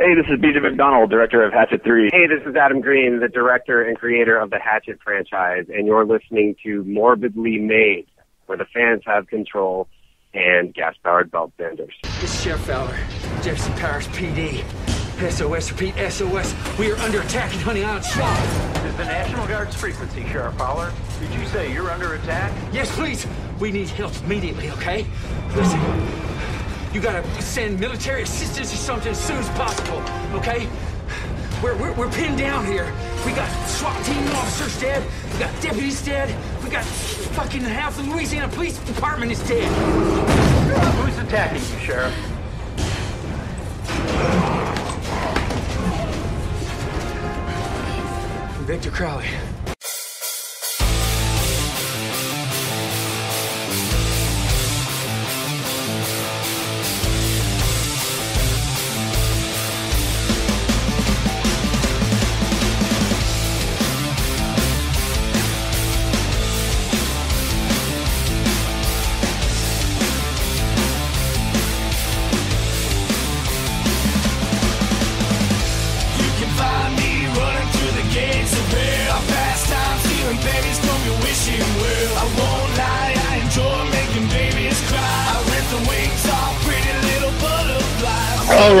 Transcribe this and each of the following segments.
Hey, this is BJ McDonald, director of Hatchet 3. Hey, this is Adam Green, the director and creator of the Hatchet franchise, and you're listening to Morbidly Made, where the fans have control and gas-powered belt benders. This is Sheriff Fowler, Jefferson Parish PD. SOS, repeat, SOS. We are under attack in Honey Island Swamp. This is the National Guard's frequency, Sheriff Fowler. Did you say you're under attack? Yes, please. We need help immediately, okay? Listen, you gotta send military assistance or something as soon as possible, okay? We're, we're, we're pinned down here. We got SWAT team officers dead. We got deputies dead. We got fucking half the Louisiana Police Department is dead. Who's attacking you, Sheriff? Victor Crowley.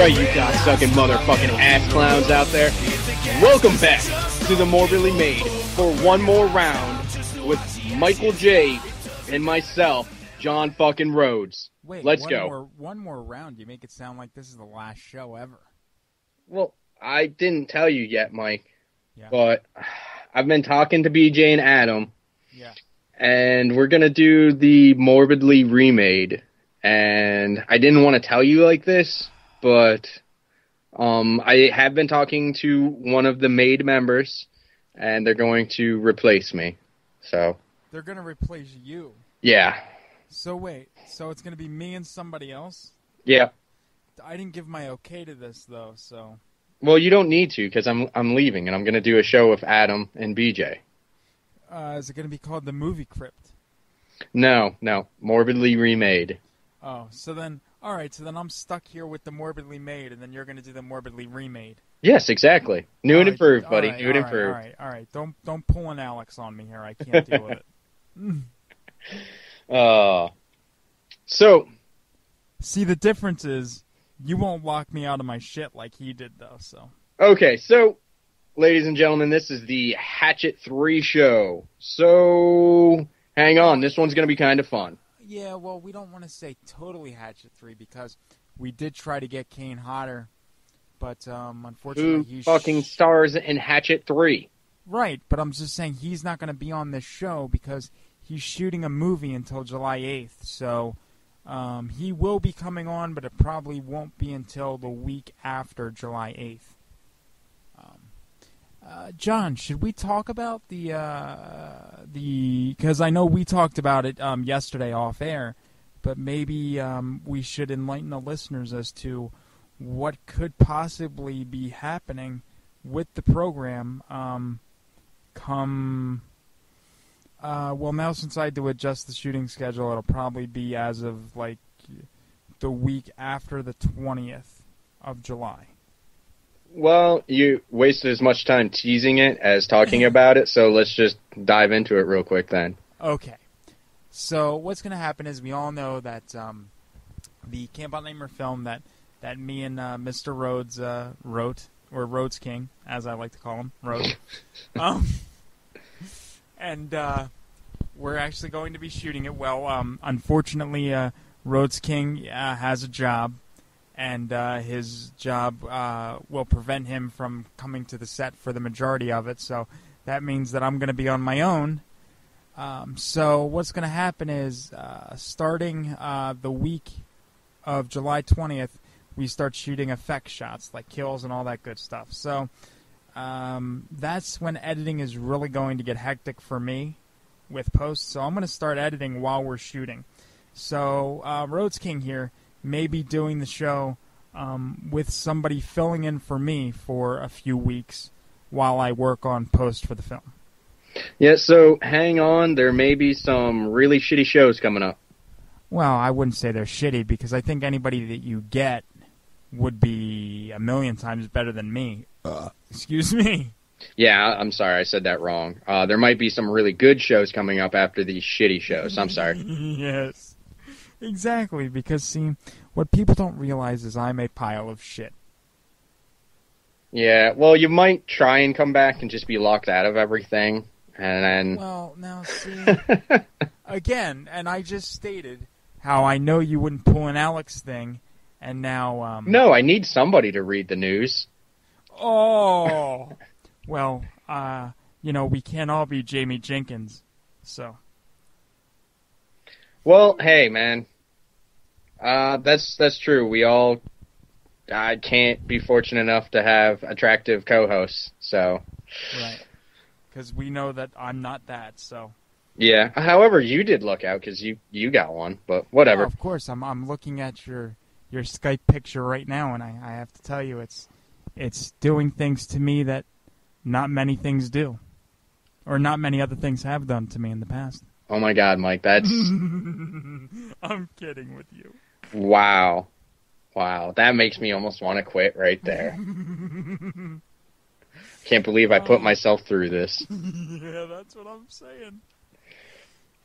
Right, you cocksucking motherfucking ass clowns out there. Welcome back to the Morbidly Made for one more round with Michael J. and myself, John fucking Rhodes. Wait, Let's one go. More, one more round. You make it sound like this is the last show ever. Well, I didn't tell you yet, Mike, Yeah. but I've been talking to BJ and Adam, Yeah. and we're gonna do the Morbidly Remade. And I didn't want to tell you like this, but um, I have been talking to one of the Made members, and they're going to replace me. So They're gonna replace you. yeah, So wait, so it's gonna be me and somebody else? yeah. I didn't give my okay to this though, so Well, you don't need to because I'm I'm leaving, and I'm gonna do a show with Adam and BJ. uh, is it gonna be called the movie crypt? No, no, Morbidly Remade. Oh, so then all right, so then I'm stuck here with the morbidly made, and then you're gonna do the morbidly remade. Yes, exactly. New All and right, improved, buddy. right, New and right, improved. All right, all right. Don't don't pull an Alex on me here. I can't deal with it. Uh, so See, the difference is you won't lock me out of my shit like he did, though. So okay, so ladies and gentlemen, this is the Hatchet Three show. So hang on, this one's gonna be kind of fun. Yeah, well, we don't want to say totally Hatchet three because we did try to get Kane Hodder, but um, Who unfortunately he's fucking stars in Hatchet Three? right. But I'm just saying he's not going to be on this show because he's shooting a movie until July eighth. So. Um, he will be coming on, but it probably won't be until the week after July 8th. John, should we talk about the uh, the? Because I know we talked about it um, yesterday off air, but maybe um, we should enlighten the listeners as to what could possibly be happening with the program um, come. Uh, well, now since I do adjust the shooting schedule, it'll probably be as of like the week after the twentieth of July. Well, you wasted as much time teasing it as talking about it, so let's just dive into it real quick then. Okay. So what's going to happen is we all know that um, the Camp Outlamer film that that me and uh, Mr. Rhodes uh, wrote, or Rhodes King, as I like to call him, Rhodes. um, and uh, we're actually going to be shooting it. Well, um, unfortunately, uh, Rhodes King uh, has a job, and uh, his job uh, will prevent him from coming to the set for the majority of it. So that means that I'm going to be on my own. Um, so what's going to happen is, uh, starting uh, the week of July 20th, we start shooting effect shots like kills and all that good stuff. So um, that's when editing is really going to get hectic for me with posts. So I'm going to start editing while we're shooting. So uh, Rhodes King here may be doing the show um, with somebody filling in for me for a few weeks while I work on post for the film. Yeah, so hang on. There may be some really shitty shows coming up. Well, I wouldn't say they're shitty because I think anybody that you get would be a million times better than me. Excuse me. Yeah, I- I'm sorry, I said that wrong. Uh, there might be some really good shows coming up after these shitty shows. I'm sorry. yes. Exactly, because see, what people don't realize is I'm a pile of shit. Yeah, well, you might try and come back and just be locked out of everything, and then Well, now see, again, and I just stated how I know you wouldn't pull an Alex thing, and now um no, I need somebody to read the news. Oh, well, uh, you know, we can't all be Jamie Jenkins, so Well, hey, man, uh, that's that's true. We all, I can't be fortunate enough to have attractive co-hosts, so right, because we know that I'm not that. So yeah. However, you did look out because you you got one, but whatever. Oh, of course, I'm I'm looking at your your Skype picture right now, and I, I have to tell you, it's it's doing things to me that not many things do, or not many other things have done to me in the past. Oh my God, Mike, that's I'm kidding with you. Wow, wow. That makes me almost want to quit right there. Can't believe I put myself through this. yeah, that's what I'm saying.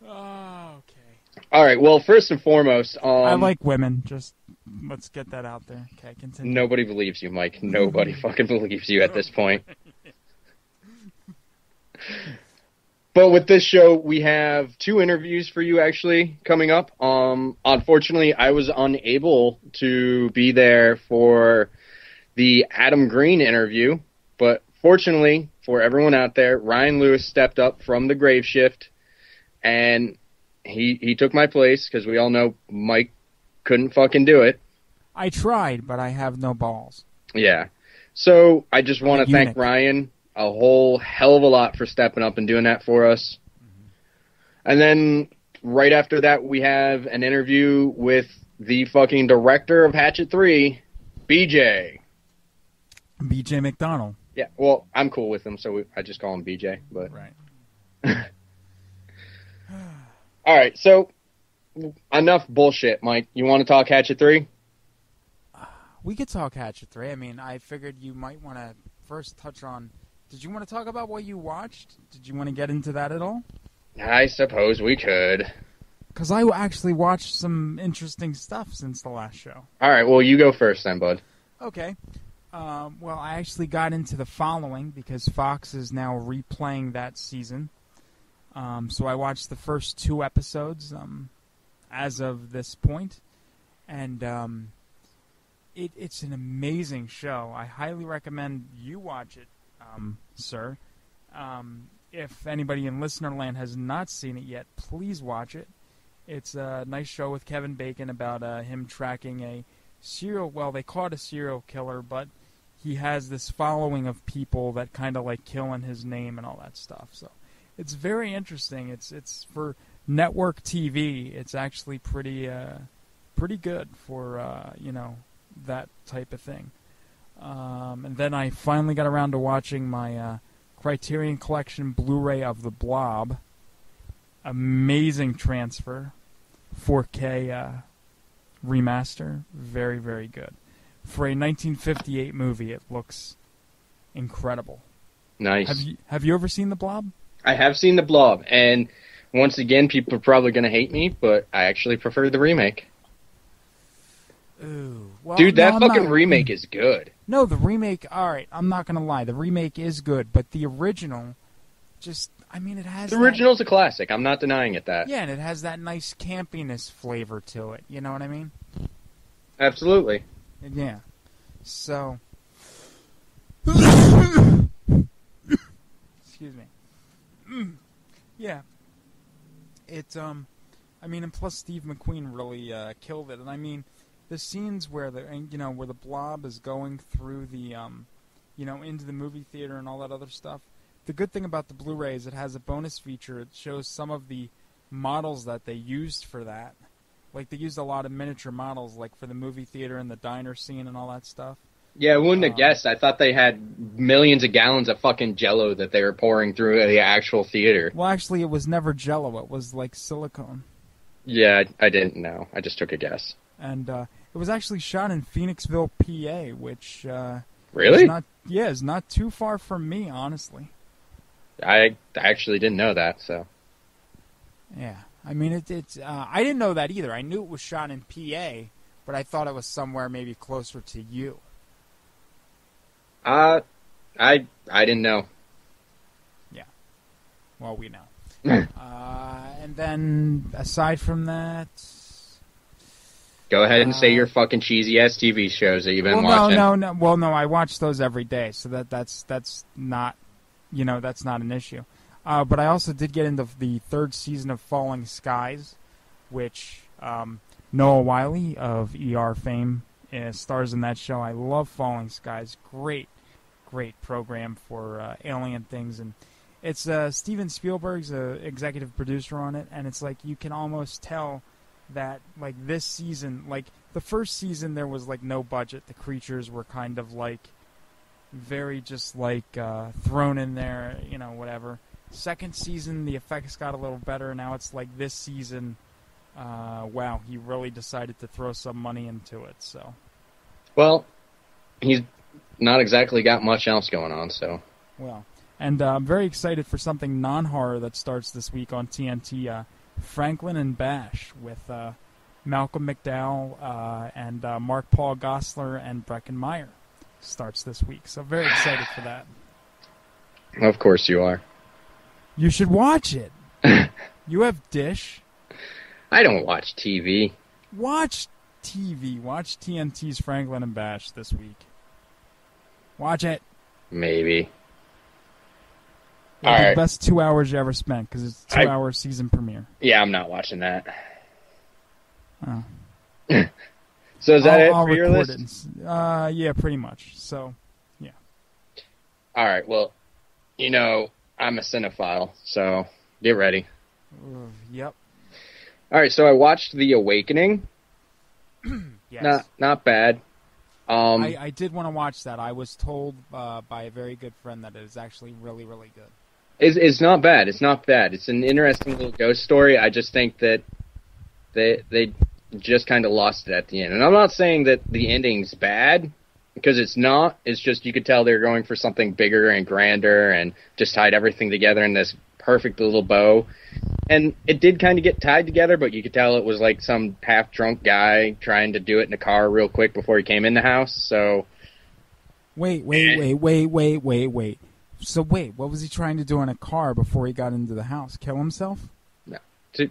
Oh, okay. All right. Well, first and foremost, um, I like women. Just let's get that out there. Okay, continue. Nobody believes you, Mike. Nobody fucking believes you at this point. But with this show, we have two interviews for you actually coming up. Um, unfortunately, I was unable to be there for the Adam Green interview, but fortunately for everyone out there, Ryan Lewis stepped up from the grave shift and he he took my place because we all know Mike couldn't fucking do it. I tried, but I have no balls. Yeah. So I just want to thank. Ryan a whole hell of a lot for stepping up and doing that for us. And then right after that, we have an interview with the fucking director of Hatchet 3, BJ. BJ McDonald. Yeah, well, I'm cool with him, so we, I just call him BJ. But Right. all right, so enough bullshit, Mike. You want to talk Hatchet 3? We could talk Hatchet 3. I mean, I figured you might want to first touch on. Did you want to talk about what you watched? Did you want to get into that at all? I suppose we could. Because I actually watched some interesting stuff since the last show. All right, well, you go first then, bud. Okay. Um, well, I actually got into the following because Fox is now replaying that season. Um, so I watched the first two episodes um, as of this point, and um, it, it's an amazing show. I highly recommend you watch it, um, sir. Um, if anybody in Listenerland has not seen it yet, please watch it. It's a nice show with Kevin Bacon about uh, him tracking a serial. Well, they caught a serial killer, but he has this following of people that kind of like kill in his name and all that stuff. So it's very interesting. It's it's for network TV. It's actually pretty uh, pretty good for uh, you know that type of thing. Um, and then I finally got around to watching my uh, Criterion Collection Blu-ray of The Blob. Amazing transfer, 4K uh, remaster, very very good. For a 1958 movie, it looks incredible. Nice. Have you have you ever seen The Blob? I have seen the Blob, and once again, people are probably going to hate me, but I actually prefer the remake. Ooh, well, Dude, that no, fucking not- remake is good. No, the remake. All right, I'm not gonna lie. The remake is good, but the original, just I mean, it has The that- original's a classic. I'm not denying it. That yeah, and it has that nice campiness flavor to it. You know what I mean? absolutely. Yeah. So. Excuse me. Yeah. It um, I mean, and plus Steve McQueen really uh, killed it, and I mean, the scenes where the you know where the blob is going through the um, you know, into the movie theater and all that other stuff. The good thing about the Blu-ray is it has a bonus feature. It shows some of the models that they used for that. Like they used a lot of miniature models, like for the movie theater and the diner scene and all that stuff. Yeah, I wouldn't have Uh, guessed. I thought they had millions of gallons of fucking Jello that they were pouring through the actual theater. Well, actually, it was never Jello. It was like silicone, Yeah, I, I didn't know. I just took a guess. And uh, It was actually shot in Phoenixville, PA, which uh, Really? not yeah, is not too far from me, honestly. I actually didn't know that. So Yeah, I mean it, it's uh, I didn't know that either. I knew it was shot in PA, but I thought it was somewhere maybe closer to you. uh, I I didn't know. Yeah. Well, we know. uh, and then aside from that, Go ahead and say Uh, your fucking cheesy ass TV shows that you've been well, watching. no, no, no. Well, no, I watch those every day, so that that's that's not, you know, that's not an issue. Uh, but I also did get into the third season of Falling Skies, which um, Noah Wyle of ER fame uh, stars in that show. I love Falling Skies. Great, great program for uh, alien things, and it's uh, Steven Spielberg's uh, executive producer on it, and it's like you can almost tell that like this season, like the first season, there was like no budget. The creatures were kind of like very just like uh, thrown in there, you know, whatever. Second season, the effects got a little better. Now it's like this season. Uh, wow, he really decided to throw some money into it. So Well, he's not exactly got much else going on. So well, and uh, I'm very excited for something non-horror that starts this week on TNT. Uh, Franklin and Bash with uh, Malcolm McDowell uh, and uh, Mark Paul Gosselaar and Breckin Meyer starts this week. So very excited for that. of course you are. You should watch it. you have Dish. I don't watch TV. Watch TV. Watch TNT's Franklin and Bash this week. Watch it. Maybe. It'll All be right. the best two hours you ever spent because it's a I- two-hour season premiere. Yeah, I'm not watching that. Oh. So is that I'll, it I'll for your list? it. Uh, yeah, pretty much. So yeah. All right. Well, you know I'm a cinephile, so get ready. uh, yep. All right. So I watched The Awakening. Yes. Not not bad. Um, I, I did want to watch that. I was told uh, by a very good friend that it is actually really, really good. It's, it's not bad. It's not bad. It's an interesting little ghost story. I just think that they they just kind of lost it at the end. And I'm not saying that the ending's bad because it's not. It's just you could tell they're going for something bigger and grander and just tied everything together in this perfect little bow. And it did kind of get tied together, but you could tell it was like some half drunk guy trying to do it in a car real quick before he came in the house. So Wait, wait, wait, wait, wait, wait, wait. So wait, what was he trying to do in a car before he got into the house? Kill himself? to,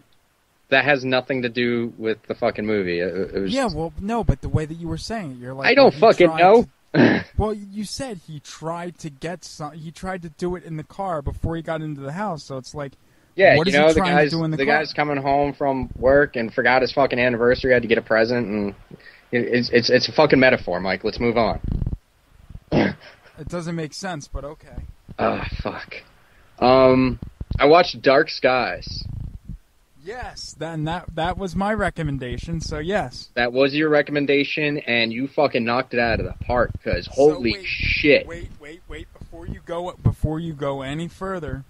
that has nothing to do with the fucking movie. It, it was Yeah, well, no, but the way that you were saying it, you're like, I don't fucking know. to- well, you said he tried to get some. He tried to do it in the car before he got into the house. So it's like, Yeah, What you is he know the guy's do in the the guy's coming home from work and forgot his fucking anniversary, had to get a present, and it's it's it's a fucking metaphor, Mike. Let's move on. it doesn't make sense, but okay. Ah, fuck. Um, I watched Dark Skies. Yes, then that that was my recommendation. So yes. That was your recommendation, and you fucking knocked it out of the park. Cause So holy wait, shit! Wait, wait, wait! Before you go, before you go any further,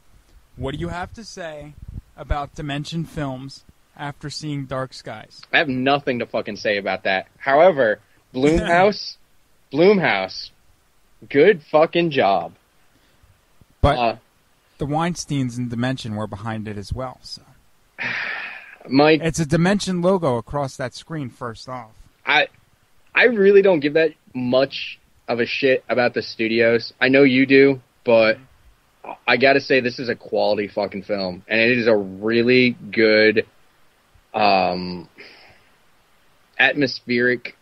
what do you have to say about Dimension Films after seeing Dark Skies? I have nothing to fucking say about that. However, Blumhouse, Blumhouse, good fucking job. But Uh, the Weinstein's and Dimension were behind it as well. So Mike, it's a Dimension logo across that screen. First off, I I really don't give that much of a shit about the studios. I know you do, but I gotta say this is a quality fucking film, and it is a really good, um, atmospheric,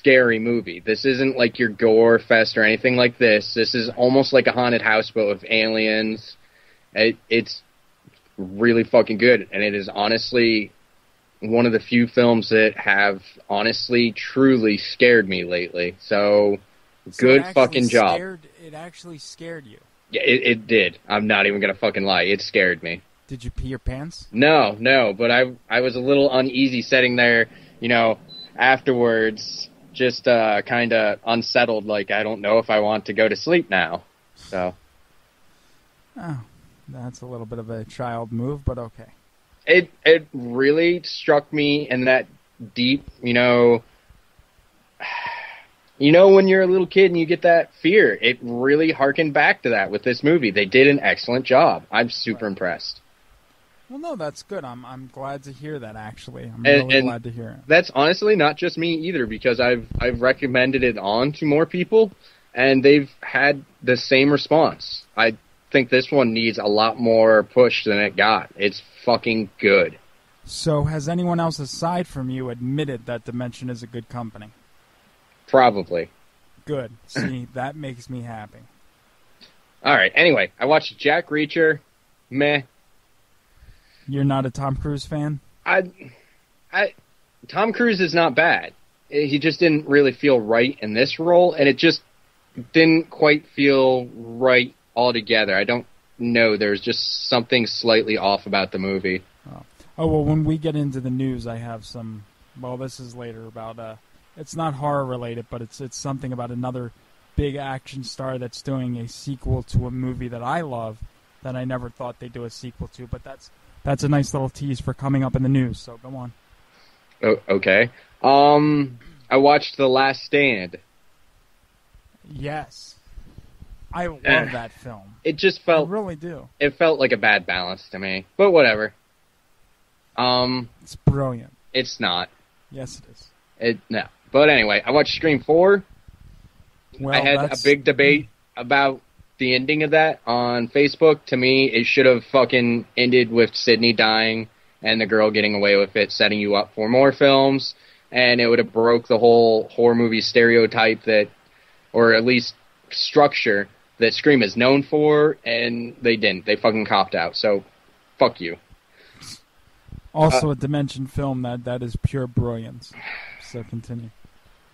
scary movie. This isn't like your gore fest or anything like this. This is almost like a haunted house, but with aliens. It, it's really fucking good, and it is honestly one of the few films that have honestly truly scared me lately. So, So good fucking job. Scared, it actually scared you. Yeah, it, it did. I'm not even gonna fucking lie. It scared me. Did you pee your pants? No, no, but I I was a little uneasy sitting there, you know, afterwards, just uh, kind of unsettled. Like I don't know if I want to go to sleep now. So Oh, that's a little bit of a child move, but okay. it it really struck me in that deep, you know, You know, when you're a little kid and you get that fear, it really harkened back to that with this movie. They did an excellent job. I'm super impressed. Well, no, that's good. I'm I'm glad to hear that. Actually, I'm And- really and- glad to hear it. That's honestly not just me either, because I've I've recommended it on to more people, and they've had the same response. I think this one needs a lot more push than it got. It's fucking good. So, has anyone else aside from you admitted that Dimension is a good company? Probably. Good. See, that makes me happy. All right. Anyway, I watched Jack Reacher. Meh. You're not a Tom Cruise fan? I, I, Tom Cruise is not bad. He just didn't really feel right in this role, and it just didn't quite feel right altogether. I don't know. There's just something slightly off about the movie. Oh well, when we get into the news, I have some. Well, this is later about. Uh, it's not horror related, but it's it's something about another big action star that's doing a sequel to a movie that I love that I never thought they'd do a sequel to. But that's that's a nice little tease for coming up in the news. So go on. O- okay. Um, I watched The Last Stand. Yes, I love Eh. that film. It just I felt really do. it felt like a bad balance to me, but whatever. Um, It's brilliant. it's not. Yes, it is. It no. But anyway, I watched Scream Four. Well, I had a big debate about the ending of that on Facebook. To me, it should have fucking ended with Sydney dying and the girl getting away with it, setting you up for more films, and it would have broke the whole horror movie stereotype that, or at least structure that Scream is known for, and they didn't. They fucking copped out. So, fuck you. Also, uh, a Dimension film that that is pure brilliance. So continue.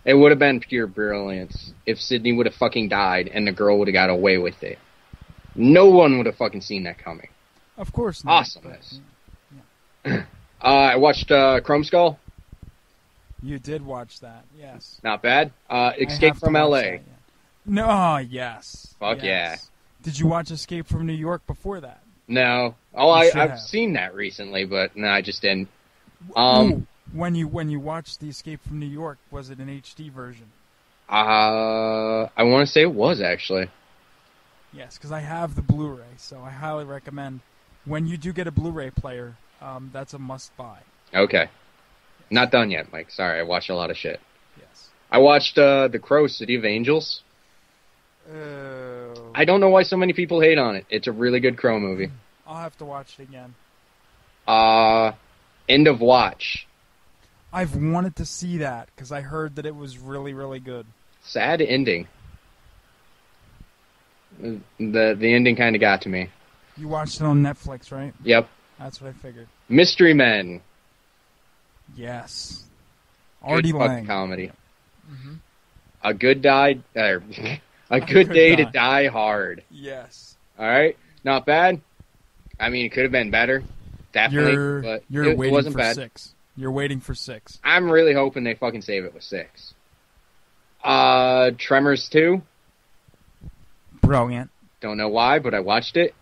It would have been pure brilliance if Sydney would have fucking died and the girl would have got away with it. No one would have fucking seen that coming. Of course not. Awesomeness. Uh, I watched uh, Chrome Skull. You did watch that, yes. Not bad. Uh, Escape from L.A. that, yeah. No, oh, yes. Fuck yes. Did you watch Escape from New York before that? No. Oh, You I I've have. seen that recently, but no, I just didn't. Um, Ooh, when you when you watched the Escape from New York, was it an HD version? uh, I want to say it was actually. Yes, because I have the Blu-ray, so I highly recommend. When you do get a Blu-ray player, um, that's a must-buy. Okay. Not done yet, Mike. Sorry, I watched a lot of shit. Yes. I watched uh, The Crow, City of Angels. Oh. I don't know why so many people hate on it. It's a really good Crow movie. I'll have to watch it again. Uh, End of Watch. I've wanted to see that because I heard that it was really, really good. Sad ending. The the ending kind of got to me. You watched it on Netflix, right? Yep. That's what I figured. Mystery Men. Yes. Good Artie fucking Lange. comedy. Mhm. A good die. Er, a good Good day to die. die hard. Yes. All right, not bad. I mean, it could have been better, definitely, You're but you're it waiting wasn't for bad. six. You're waiting for six. I'm really hoping they fucking save it with six. Uh, Tremors two. Brilliant. Don't know why, but I watched it.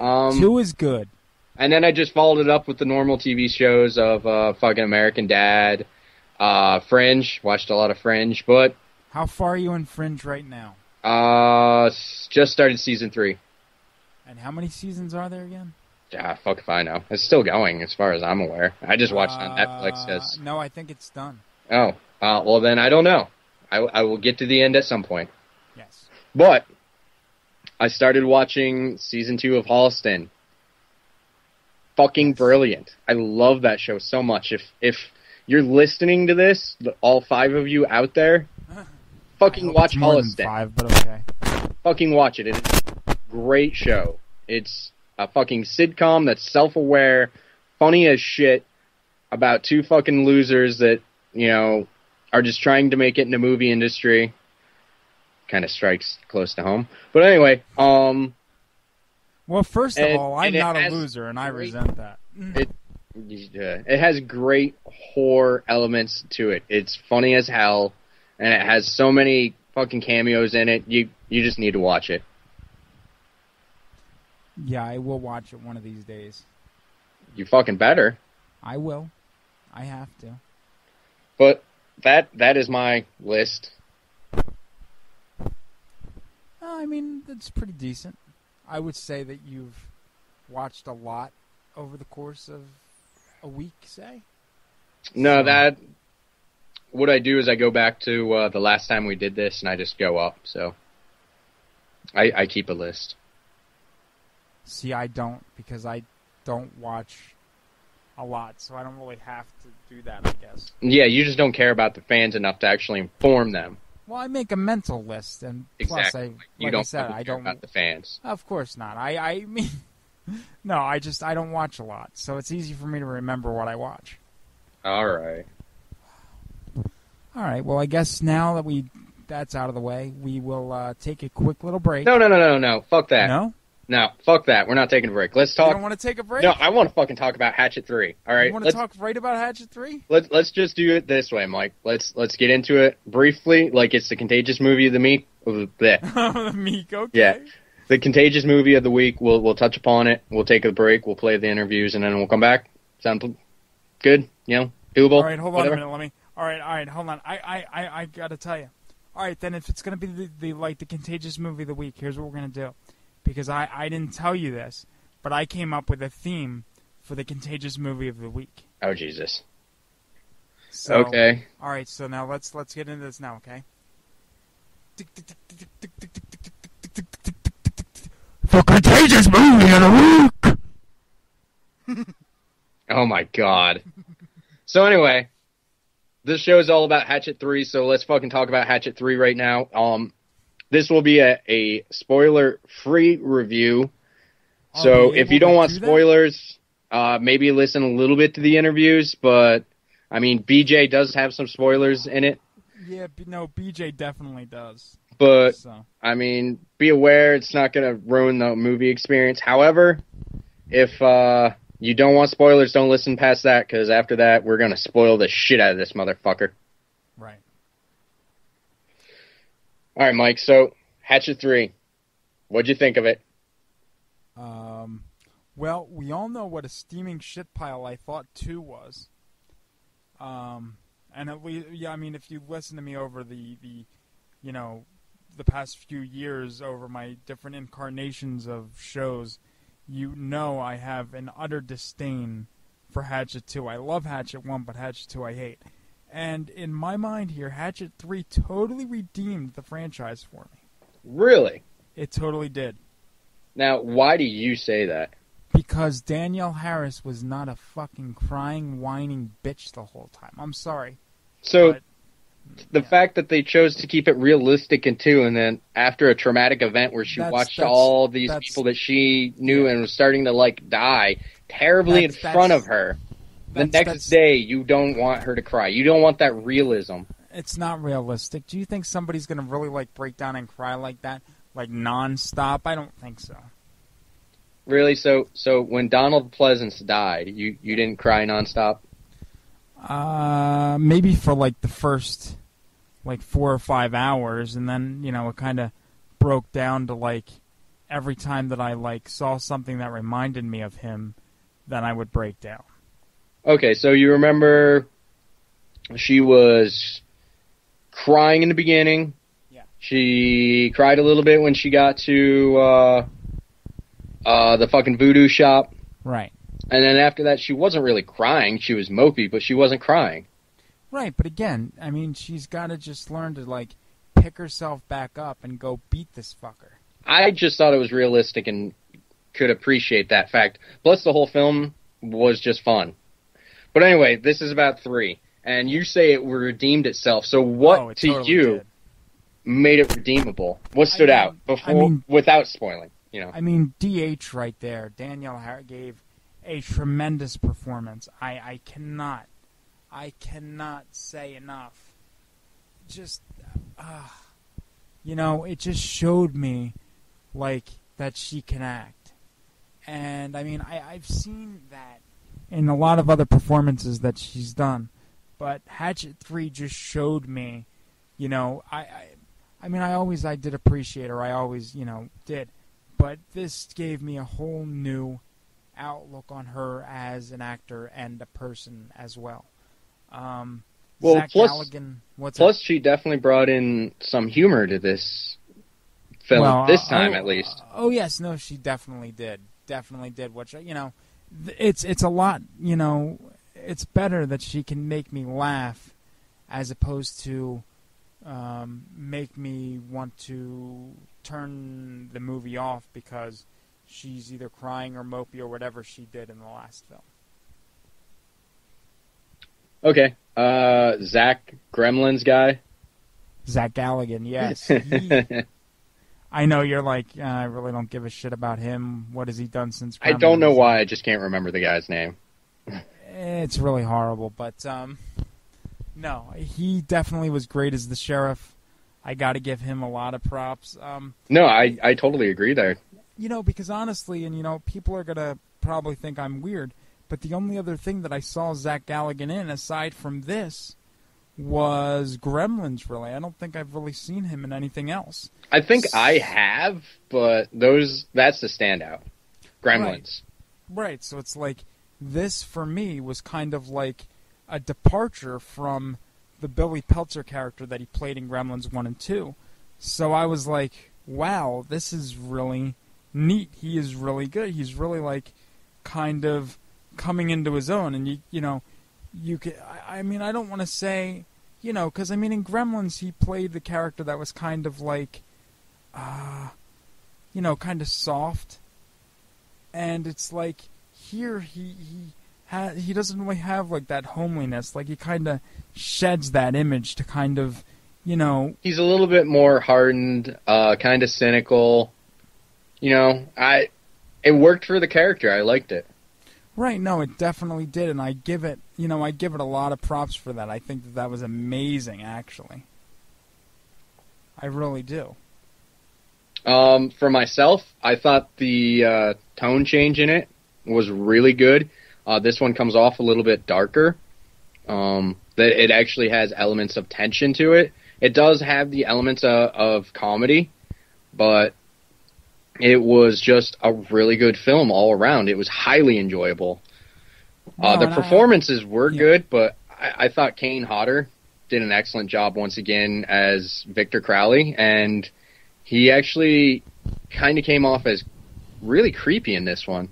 Um, Two is good. And then I just followed it up with the normal TV shows of uh, fucking American Dad, uh, Fringe. Watched a lot of Fringe, but How far are you in Fringe right now? uh, just started season three. And how many seasons are there again? Ah, fuck if I know. It's still going, as far as I'm aware. I just watched it on Netflix. Uh, 'cause- no, I think it's done. oh, uh, well then I don't know. I, I will get to the end at some point. Yes. But I started watching season two of Holliston. Fucking brilliant. I love that show so much. If if you're listening to this, all five of you out there, fucking watch Holliston. five, but okay. Fucking watch it. It's a great show. It's a fucking sitcom that's self-aware, funny as shit, about two fucking losers that you know are just trying to make it in the movie industry. Kind of strikes close to home. But anyway, um, Well, first of And- all, I'm not a loser, and I great- resent that. it uh, it has great horror elements to it. It's funny as hell, and it has so many fucking cameos in it. You you just need to watch it. Yeah, I will watch it one of these days. You fucking better. I will. I have to. But that that is my list. I mean, it's pretty decent. I would say that you've watched a lot over the course of a week, say. No, So- that. What I do is I go back to uh, the last time we did this, and I just go up. So, I, I keep a list. See, I don't because I don't watch a lot, so I don't really have to do that. I guess. Yeah, you just don't care about the fans enough to actually inform them. Well, I make a mental list, and plus, Exactly. I you don't I said, I care don't. about the fans. Of course not. I I mean, no, I just I don't watch a lot, so it's easy for me to remember what I watch. All right. All right. Well, I guess now that we that's out of the way, we will uh, take a quick little break. No, no, no, no, no. Fuck that. No, No, fuck that. We're not taking a break. Let's you talk. don't want to take a break. No, I want to fucking talk about Hatchet Three. All right, you want to talk right about Hatchet Three? let's let's just do it this way, Mike. Let's let's get into it briefly, like it's the contagious movie of the week. of the- Meek, okay. Yeah. The contagious movie of the week. We'll we'll touch upon it. We'll take a break. We'll play the interviews, and then we'll come back. Sound good? You know, doable. All right, hold on Whatever? a minute. Let me. All right, all right, hold on. I, I, I, I gotta tell you. All right, then if it's gonna be the, the like the contagious movie of the week, here's what we're gonna do. Because I, I didn't tell you this, but I came up with a theme for the contagious movie of the week. Oh Jesus. So, Okay. All right, so now let's let's get into this now, okay? The contagious movie of the week. Oh my god. so anyway, this show is all about Hatchet 3, so let's fucking talk about Hatchet 3 right now. Um this will be a, a spoiler free review. Are So if you don't want do spoilers, uh maybe listen a little bit to the interviews, but I mean BJ does have some spoilers in it, Yeah, no, BJ definitely does. but So I mean, be aware it's not going to ruin the movie experience. However, if uh, you don't want spoilers, don't listen past that because after that, we're going to spoil the shit out of this motherfucker. right. All right, Mike. So, Hatchet 3. What'd you think of it? Um, well, we all know what a steaming shit pile I thought two was. Um, and at least, yeah, I mean, if you listen to me over the, the, you know, the past few years over my different incarnations of shows, you know I have an utter disdain for Hatchet 2. I love Hatchet 1, but Hatchet 2 I hate. And in my mind here, Hatchet 3 totally redeemed the franchise for me. Really? It totally did. Now, why do you say that? Because Danielle Harris was not a fucking crying, whining bitch the whole time. I'm sorry. So, But- the yeah. fact that they chose to keep it realistic and two, and then after a traumatic event where she That's- watched that's- all these people that she knew and was starting to like die terribly in front of her, the next that's- day you don't want her to cry. You don't want that realism. It's not realistic. Do you think somebody's gonna really like break down and cry like that, like nonstop? I don't think so. Really? So, so when Donald Pleasence died, you you didn't cry nonstop. Uh, maybe for like the first, like four or five hours, and then you know it kind of broke down to like every time that I like saw something that reminded me of him, then I would break down. Okay, so you remember she was crying in the beginning. Yeah. She cried a little bit when she got to uh, uh, the fucking voodoo shop. Right. And then after that, she wasn't really crying. She was mopey, but she wasn't crying. Right, but again, I mean, she's got to just learn to like pick herself back up and go beat this fucker. I just thought it was realistic and could appreciate that fact. Plus, the whole film was just fun. But anyway, this is about three, and you say it redeemed itself. So, what Oh, it to totally you did. made it redeemable? What stood mean- out before, I mean- without spoiling? You know, I mean, DH right there. Danielle gave a tremendous performance. I, I cannot, I cannot say enough. Just, uh, you know, it just showed me, like, that she can act. And, I mean, I, I've seen that in a lot of other performances that she's done. But Hatchet 3 just showed me, you know, I, I, I mean, I always, I did appreciate her. I always, you know, did but this gave me a whole new outlook on her as an actor and a person as well. Um, Well, Zach plus- Galligan, plus she definitely brought in some humor to this film Well, this uh, time oh, at least. Oh yes, no, she definitely did. Definitely did. Which you know, it's it's a lot. You know, it's better that she can make me laugh, as opposed to um, make me want to turn the movie off because she's either crying or mopey or whatever she did in the last film. Okay, uh, Zach Gremlins guy. Zach Galligan, yes. He, I know you're like, uh, I really don't give a shit about him. What has he done since? I don't know why. I just can't remember the guy's name. It's really horrible, but um, no, he definitely was great as the sheriff. I got to give him a lot of props. Um, No, I I totally agree there. you know, because honestly, and you know, people are gonna probably think I'm weird, but the only other thing that I saw Zach Galligan in, aside from this, was Gremlins. Really, I don't think I've really seen him in anything else. I think I have, but those that's the standout. Gremlins. Right. So it's like this for me was kind of like a departure from the Billy Peltzer character that he played in Gremlins 1 and 2. So I was like, wow, this is really neat. He is really good. He's really like kind of coming into his own and you you know, you could I, I mean I don't want to say, you know, cuz I mean in Gremlins he played the character that was kind of like uh you know, kind of soft and it's like here he he he doesn't really have like that homeliness. Like he kind of sheds that image to kind of, you know, He's a little bit more hardened, uh, kind of cynical. You know, I it worked for the character. I liked it. Right? No, it definitely did, and I give it, you know, I give it a lot of props for that. I think that that was amazing, actually. I really do. Um, for myself, I thought the uh, tone change in it was really good. Uh, this one comes off a little bit darker. Um, that it actually has elements of tension to it. It does have the elements of, of comedy, but it was just a really good film all around. It was highly enjoyable. Uh, No, the I- performances were yeah. good, but I, I thought Kane Hodder did an excellent job once again as Victor Crowley, and he actually kind of came off as really creepy in this one.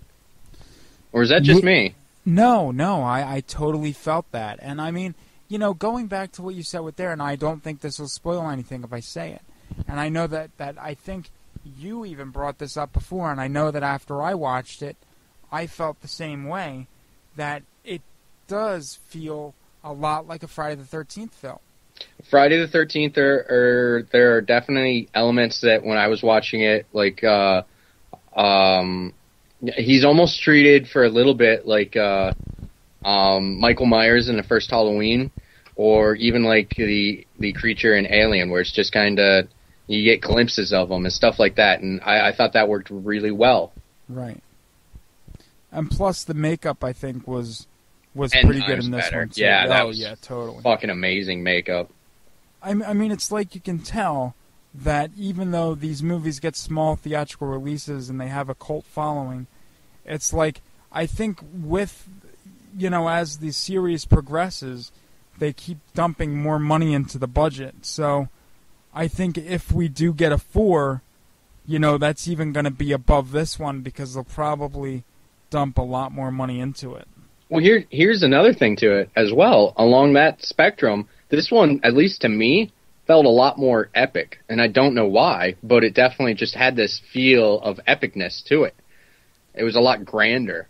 Or is that just me? No, no, I, I totally felt that. And I mean, you know, going back to what you said with there, and I don't think this will spoil anything if I say it. And I know that, that I think you even brought this up before, and I know that after I watched it, I felt the same way, that it does feel a lot like a Friday the 13th film. Friday the Thirteenth, there are there are definitely elements that when I was watching it, like uh, um, he's almost treated for a little bit like uh, um, Michael Myers in the first Halloween, or even like the the creature in Alien, where it's just kind of you get glimpses of them and stuff like that, and I, I thought that worked really well. Right. And plus, the makeup, I think, was was Ten pretty good in this better. one, too. Yeah, that oh, was yeah, totally. Fucking amazing makeup. I mean, it's like you can tell that even though these movies get small theatrical releases and they have a cult following, it's like I think with you know as the series progresses, they keep dumping more money into the budget. So I think if we do get a four, you know that's even going to be above this one because they'll probably dump a lot more money into it. Well, here here's another thing to it as well. Along that spectrum, this one, at least to me, felt a lot more epic, and I don't know why, but it definitely just had this feel of epicness to it. It was a lot grander.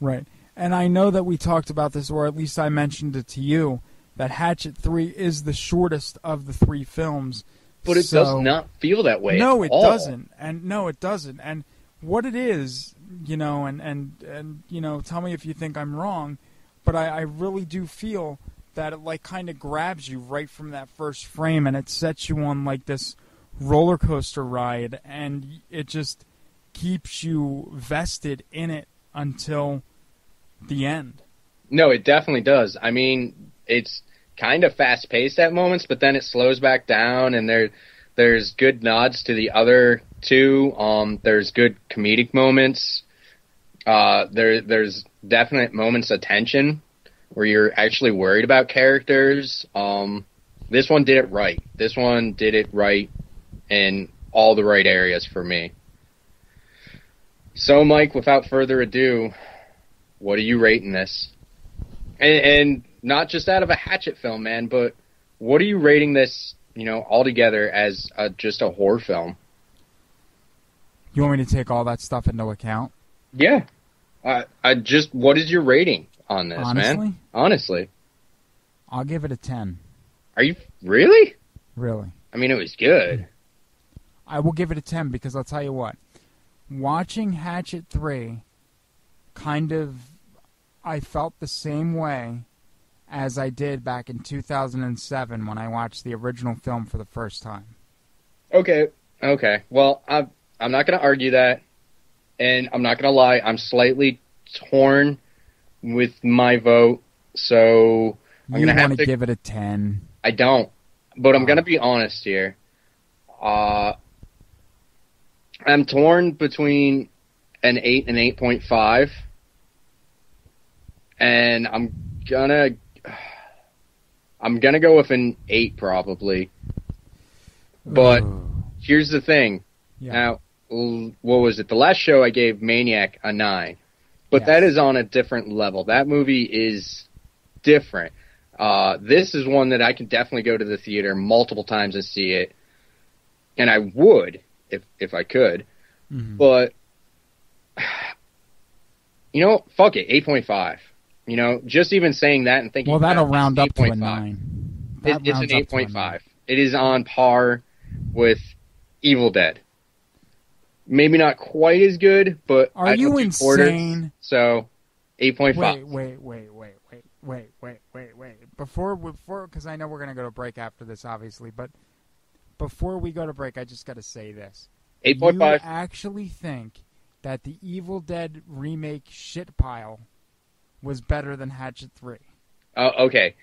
Right. And I know that we talked about this, or at least I mentioned it to you, that Hatchet 3 is the shortest of the three films. But it So- does not feel that way. No, it all. doesn't. And no, it doesn't. And what it is, you know, and, and, and you know, tell me if you think I'm wrong, but I, I really do feel that it like kind of grabs you right from that first frame and it sets you on like this roller coaster ride and it just keeps you vested in it until the end. No, it definitely does. I mean, it's kind of fast paced at moments, but then it slows back down, and there there's good nods to the other two. Um, there's good comedic moments. Uh, there there's definite moments of tension where you're actually worried about characters. Um, this one did it right. This one did it right, and all the right areas for me. So, Mike, without further ado, what are you rating this? And, and not just out of a Hatchet film, man, but what are you rating this? You know, altogether as a, just a horror film? You want me to take all that stuff into account? Yeah. I I just what is your rating on this, Honestly? man? Honestly, I'll give it a 10. are you really? Really. I mean, it was good. I will give it a 10 because I'll tell you what. Watching Hatchet 3 kind of I felt the same way as I did back in 2007 when I watched the original film for the first time. Okay, okay. Well, I'm I'm not gonna argue that, and I'm not gonna lie. I'm slightly torn with my vote, so I'm gonna have to. to give it a 10. I don't, but I'm gonna be honest here. Uh, I'm torn between an eight and eight point five, and I'm gonna. I'm gonna go with an eight probably. But Ooh. here's the thing. Yeah. Now, what was it? The last show I gave Maniac a nine, but Yes. that is on a different level. That movie is different. Uh, this is one that I can definitely go to the theater multiple times and see it, and I would if if I could. Mhm. But you know, fuck it, eight point five. You know, just even saying that and thinking well, that'll it, round up to a 9. It, it's an rounds up to a eight point nine. five. It is on par with Evil Dead. Maybe not quite as good, but Are I you quarters, insane? so eight point five. Wait, wait, wait, wait, wait, wait, wait, wait, wait. Before, before, because I know we're gonna go to break after this, obviously, but before we go to break, I just got to say this: Eight point you actually think that the Evil Dead remake shit pile was better than Hatchet Three? Uh, okay.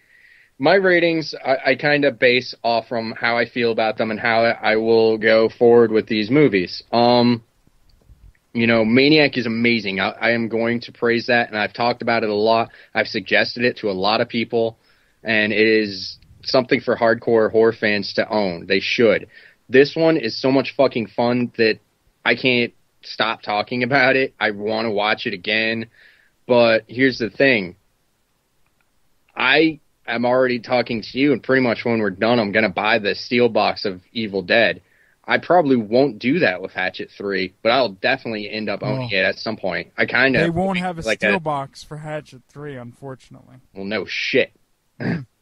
My ratings, I, I kind of base off from how I feel about them and how I will go forward with these movies. Um, you know, Maniac is amazing. I, I am going to praise that, and I've talked about it a lot. I've suggested it to a lot of people, and it is something for hardcore horror fans to own. They should. This one is so much fucking fun that I can't stop talking about it. I want to watch it again. But here's the thing. I am already talking to you, and pretty much when we're done, I'm gonna buy the steel box of Evil Dead. I probably won't do that with Hatchet Three, but I'll definitely end up owning Oh. it at some point. I kind of They won't have a like steel box for Hatchet Three, unfortunately. well, no shit.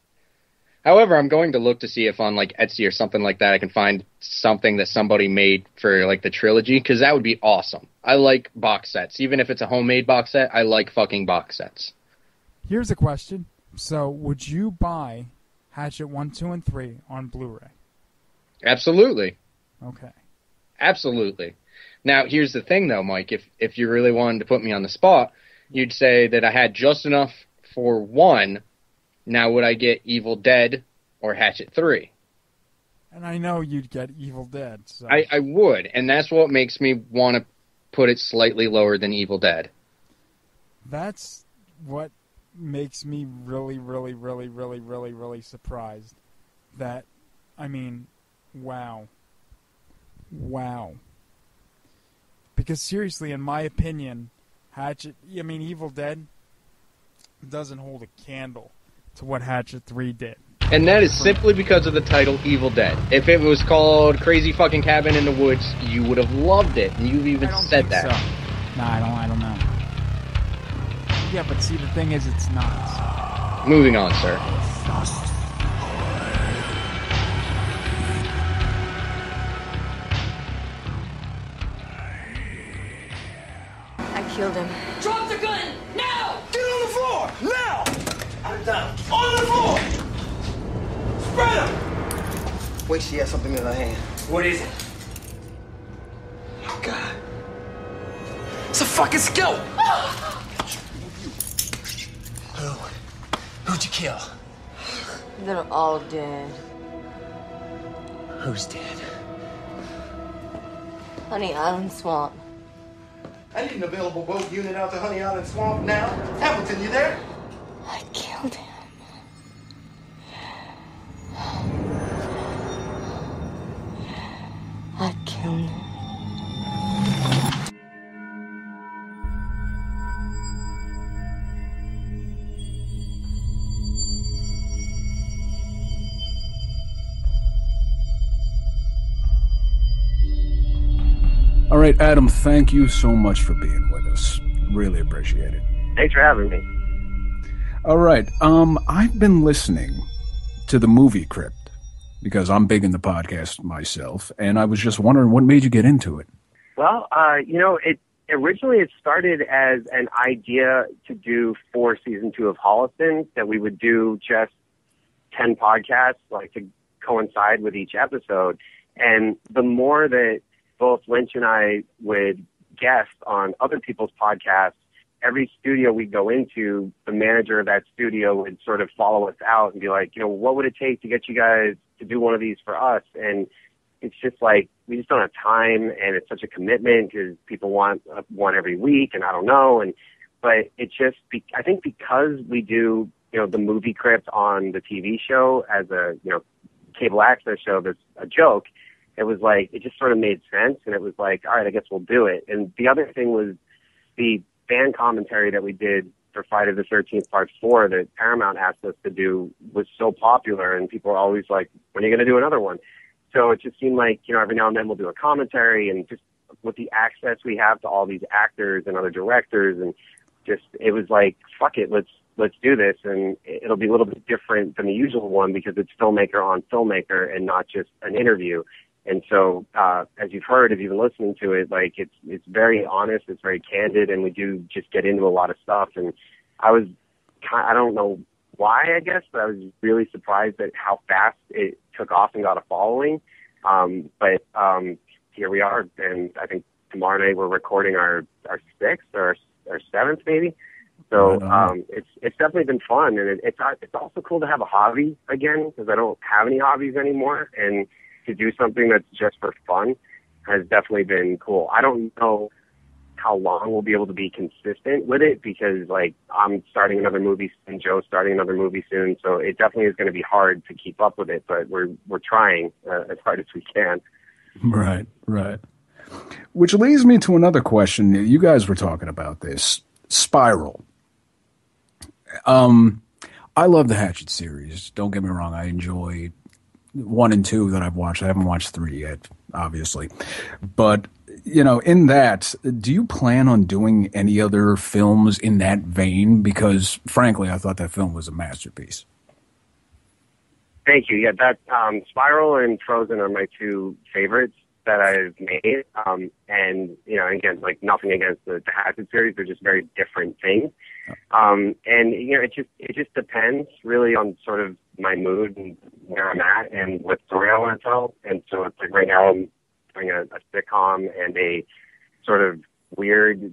However, I'm going to look to see if on like Etsy or something like that I can find something that somebody made for like the trilogy because that would be awesome. I like box sets, even if it's a homemade box set. I like fucking box sets. Here's a question: So, would you buy Hatchet One, Two, and Three on Blu-ray? Absolutely. Okay. Absolutely. Now, here's the thing, though, Mike. If if you really wanted to put me on the spot, you'd say that I had just enough for one. Now, would I get Evil Dead or Hatchet Three? And I know you'd get Evil Dead. So. I, I would, and that's what makes me want to put it slightly lower than Evil Dead. That's what makes me really, really, really, really, really, really surprised. That, I mean, wow. Wow. Because seriously, in my opinion, Hatchet, I mean, Evil Dead doesn't hold a candle to what Hatchet 3 did. And that is simply because of the title Evil Dead. If it was called Crazy Fucking Cabin in the Woods, you would have loved it, and you've even I don't said think that. So. Nah, I don't, I don't know. Yeah, but see, the thing is, it's not. Moving on, sir. I killed him. Spread them! Wait, she has something in her hand. What is it? Oh God! It's a fucking skill. Who? Who'd you kill? They're all dead. Who's dead? Honey Island Swamp. I need an available boat unit out to Honey Island Swamp now. Hamilton, you there? I killed him. I killed killed. All right, Adam, thank you so much for being with us. Really appreciate it. Thanks for having me. All right. Um, I've been listening to the movie Crypt because I'm big in the podcast myself, and I was just wondering what made you get into it. Well, uh, you know, it originally it started as an idea to do for season two of Holliston that we would do just ten podcasts, like to coincide with each episode. And the more that both Lynch and I would guest on other people's podcasts, every studio we go into, the manager of that studio would sort of follow us out and be like, you know, what would it take to get you guys to do one of these for us? And it's just like we just don't have time, and it's such a commitment because people want one every week, and I don't know, and but it just be, I think because we do you know the movie crypt on the TV show as a you know cable access show that's a joke, it was like it just sort of made sense, and it was like all right, I guess we'll do it. And the other thing was the fan commentary that we did for Friday the 13th Part 4 that Paramount asked us to do was so popular, and people are always like, when are you going to do another one? So it just seemed like, you know, every now and then we'll do a commentary and just with the access we have to all these actors and other directors and just, it was like, fuck it, let's, let's do this. And it'll be a little bit different than the usual one because it's filmmaker on filmmaker and not just an interview. And so, uh, as you've heard, if you've been listening to it, like it's, it's very honest, it's very candid, and we do just get into a lot of stuff. And I was, I don't know why, I guess, but I was really surprised at how fast it took off and got a following. Um, but um, here we are, and I think tomorrow night we're recording our our sixth or our seventh, maybe. So um, it's it's definitely been fun, and it, it's it's also cool to have a hobby again because I don't have any hobbies anymore, and to do something that's just for fun has definitely been cool. I don't know how long we'll be able to be consistent with it because like I'm starting another movie and Joe's starting another movie soon, so it definitely is going to be hard to keep up with it. But we're we're trying uh, as hard as we can. Right, right. Which leads me to another question. You guys were talking about this Spiral. Um, I love the Hatchet series. Don't get me wrong. I enjoy one and two that I've watched. I haven't watched three yet, obviously, but you know, in that, do you plan on doing any other films in that vein? Because frankly, I thought that film was a masterpiece. Thank you. Yeah, that um, Spiral and Frozen are my two favorites that I've made. Um, and you know, again, like nothing against the, the Hatchet series; they're just very different things. Um, and you know, it just it just depends really on sort of my mood and where I'm at and what story I want to tell. And so it's like right now I'm doing a, a sitcom and a sort of weird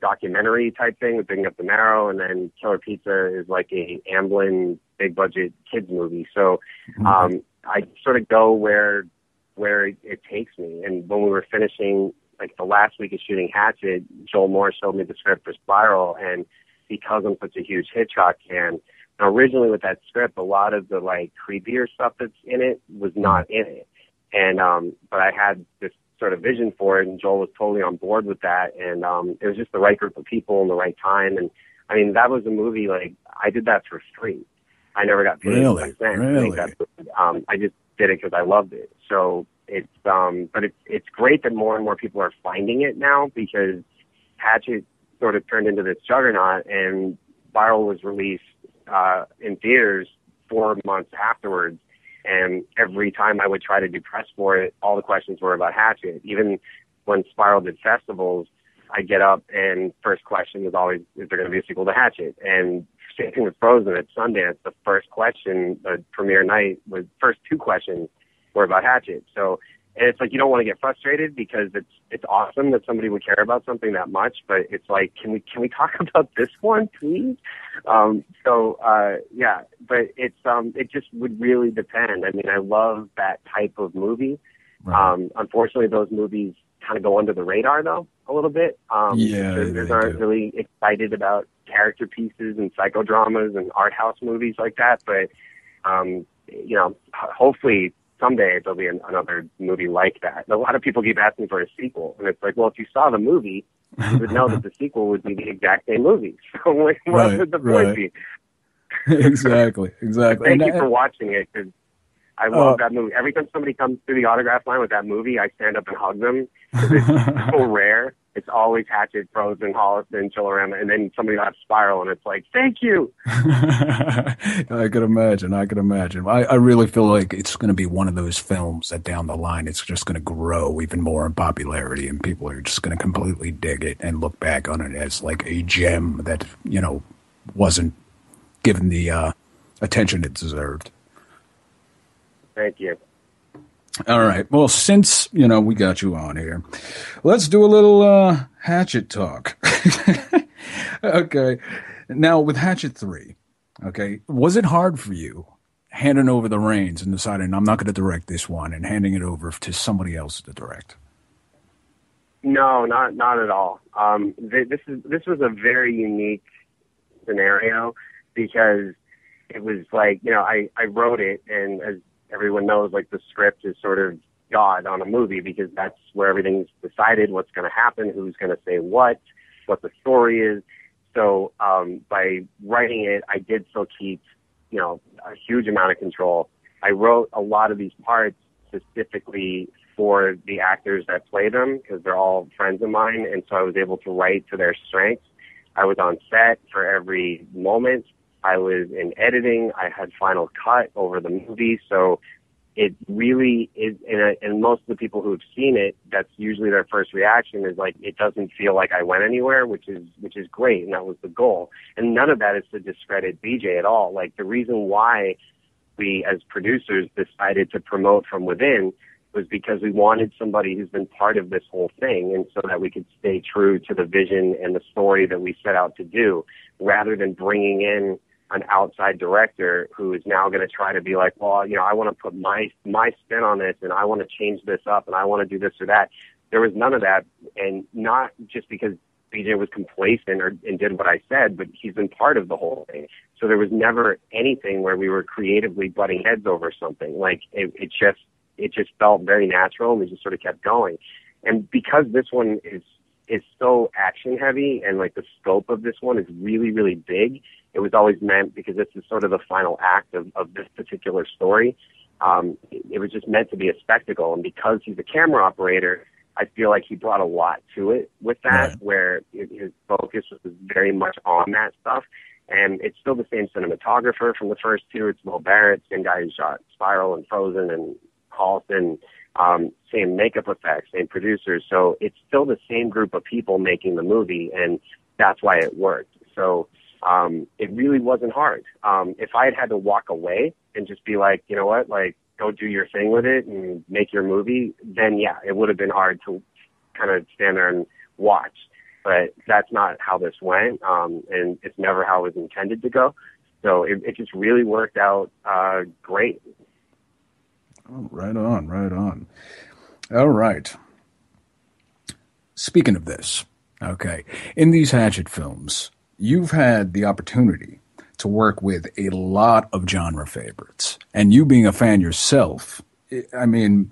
documentary type thing with Digging Up the Marrow, and then Killer Pizza is like a Amblin big budget kids movie. So um, I sort of go where where it, it takes me. And when we were finishing like the last week of shooting Hatchet, Joel Moore showed me the script for Spiral, and because I'm such a huge Hitchcock fan, originally with that script, a lot of the like creepier stuff that's in it was not in it. And um, but I had this sort of vision for it, and Joel was totally on board with that. And um, it was just the right group of people and the right time. And I mean, that was a movie like I did that for free. I never got paid. Really? Really? I um, I just did it because I loved it. So it's um, but it's it's great that more and more people are finding it now because Hatchet sort of turned into this juggernaut, and Spiral was released uh, in theaters four months afterwards. And every time I would try to do press for it, all the questions were about Hatchet. Even when Spiral did festivals, I get up and first question was always, is there going to be a sequel to Hatchet? And same thing with Frozen at Sundance. The first question, the premiere night, was first two questions were about Hatchet. So, and it's like you don't want to get frustrated because it's it's awesome that somebody would care about something that much, but it's like, can we can we talk about this one, please? Um, so uh, yeah, but it's um, it just would really depend. I mean, I love that type of movie. Um, unfortunately, those movies kind of go under the radar though a little bit. Um, Yeah, they aren't do. really excited about character pieces and psychodramas and art house movies like that. But um, you know, ho- hopefully someday there'll be an, another movie like that. A lot of people keep asking for a sequel, and it's like, well, if you saw the movie, you would know that the sequel would be the exact same movie. So what, what Right, would the right. be? exactly, exactly. Thank And you I- for watching it because I uh, love Oh. that movie. Every time somebody comes through the autograph line with that movie, I stand up and hug them. It's so rare. It's always Hatchet, Frozen, Holliston, Chillerama, and then somebody will have Spiral, and it's like, thank you. I could imagine. I could imagine. I, I really feel like it's going to be one of those films that down the line it's just going to grow even more in popularity, and people are just going to completely dig it and look back on it as like a gem that you know wasn't given the uh, attention it deserved. Thank you. All right. Well, since you know we got you on here, let's do a little uh, Hatchet talk. okay. Now with Hatchet three, okay, was it hard for you handing over the reins and deciding I'm not going to direct this one and handing it over to somebody else to direct? No, not not at all. Um, th- this is this was a very unique scenario because it was like you know I I wrote it and as everyone knows like the script is sort of God on a movie because that's where everything's decided what's going to happen, who's going to say what, what the story is. So um, by writing it, I did still keep you know a huge amount of control. I wrote a lot of these parts specifically for the actors that play them because they're all friends of mine, and so I was able to write to their strengths. I was on set for every moment. I was in editing. I had final cut over the movie, so it really is. And, I- and most of the people who have seen it, that's usually their first reaction is like, it doesn't feel like I went anywhere, which is which is great, and that was the goal. And none of that is to discredit BJ at all. Like the reason why we as producers decided to promote from within was because we wanted somebody who's been part of this whole thing and so that we could stay true to the vision and the story that we set out to do rather than bringing in an outside director who is now going to try to be like, well, you know, I want to put my my spin on this and I want to change this up and I want to do this or that. There was none of that and not just because BJ was complacent or and did what I said, but he's been part of the whole thing. So there was never anything where we were creatively butting heads over something. Like it, it just it just felt very natural and we just sort of kept going. And because this one is is so action heavy and like the scope of this one is really, really big, it was always meant because this is sort of the final act of, of this particular story. Um, it, was just meant to be a spectacle. And because he's a camera operator, I feel like he brought a lot to it with that, where his focus was very much on that stuff. And it's still the same cinematographer from the first two. It's Will Barratt, same guy who shot Spiral and Frozen and Holliston, um, same makeup effects, same producers. So it's still the same group of people making the movie, and that's why it worked. So um, it really wasn't hard. Um, if I had had to walk away and just be like, you know what, like go do your thing with it and make your movie, then yeah, it would have been hard to kind of stand there and watch. But that's not how this went, um, and it's never how it was intended to go. So it, it just really worked out uh, great. Oh, right on, right on. All right. Speaking of this, okay, in these Hatchet films, you've had the opportunity to work with a lot of genre favorites. And you being a fan yourself, I- mean,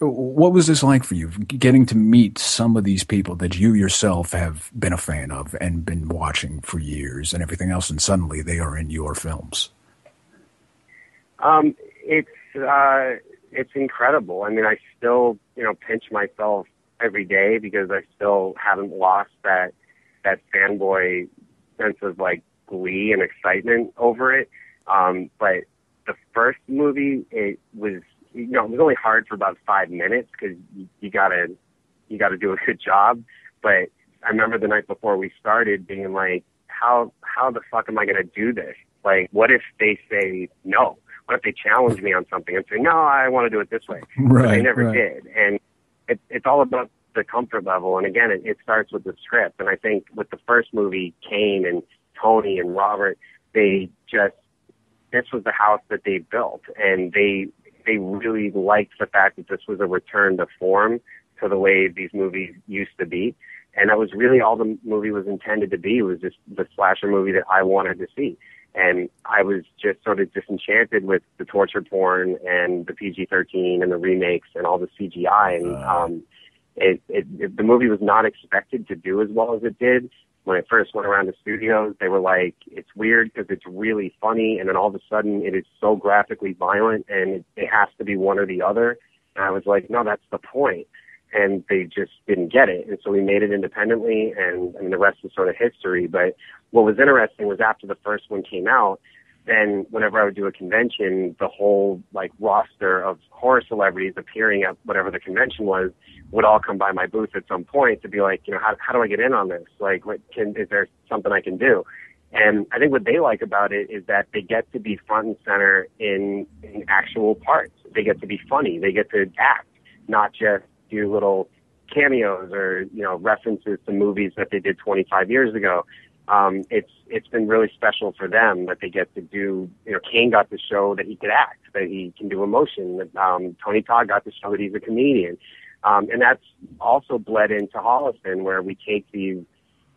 what was this like for you, getting to meet some of these people that you yourself have been a fan of and been watching for years and everything else, and suddenly they are in your films? Um, it's uh, it's incredible. I mean, I still you know pinch myself every day because I still haven't lost that that fanboy sense of like glee and excitement over it. Um, but the first movie, it was you know it was only hard for about five minutes because you, you gotta you gotta do a good job. But I remember the night before we started being like, how how the fuck am I gonna do this? Like, what if they say no? What if they challenge me on something and say, no, I want to do it this way? but they never right. did. And it, it's all about the comfort level. And again, it, it starts with the script. And I think with the first movie, Kane and Tony and Robert, they just, this was the house that they built. And they, they really liked the fact that this was a return to form to the way these movies used to be. And that was really all the movie was intended to be was just the slasher movie that I wanted to see. and I was just sort of disenchanted with the torture porn and the PG-13 and the remakes and all the CGI. And um, it, it, it, the movie was not expected to do as well as it did. When I first went around the studios, they were like, "It's weird because it's really funny, and then all of a sudden it is so graphically violent, and it, it has to be one or the other." And I was like, "No, that's the point." and they just didn't get it. And so we made it independently, and I mean the rest is sort of history. But what was interesting was after the first one came out, then whenever I would do a convention, the whole like roster of horror celebrities appearing at whatever the convention was would all come by my booth at some point to be like, you know, how how do I get in on this? Like, what can is there something I can do? And I think what they like about it is that they get to be front and center in, in actual parts. They get to be funny. They get to act, not just do little cameos or you know references to movies that they did 25 years ago. Um, it's it's been really special for them that they get to do. You know, Kane got to show that he could act, that he can do emotion. That, um, Tony Todd got to show that he's a comedian, um, and that's also bled into Holliston, where we take these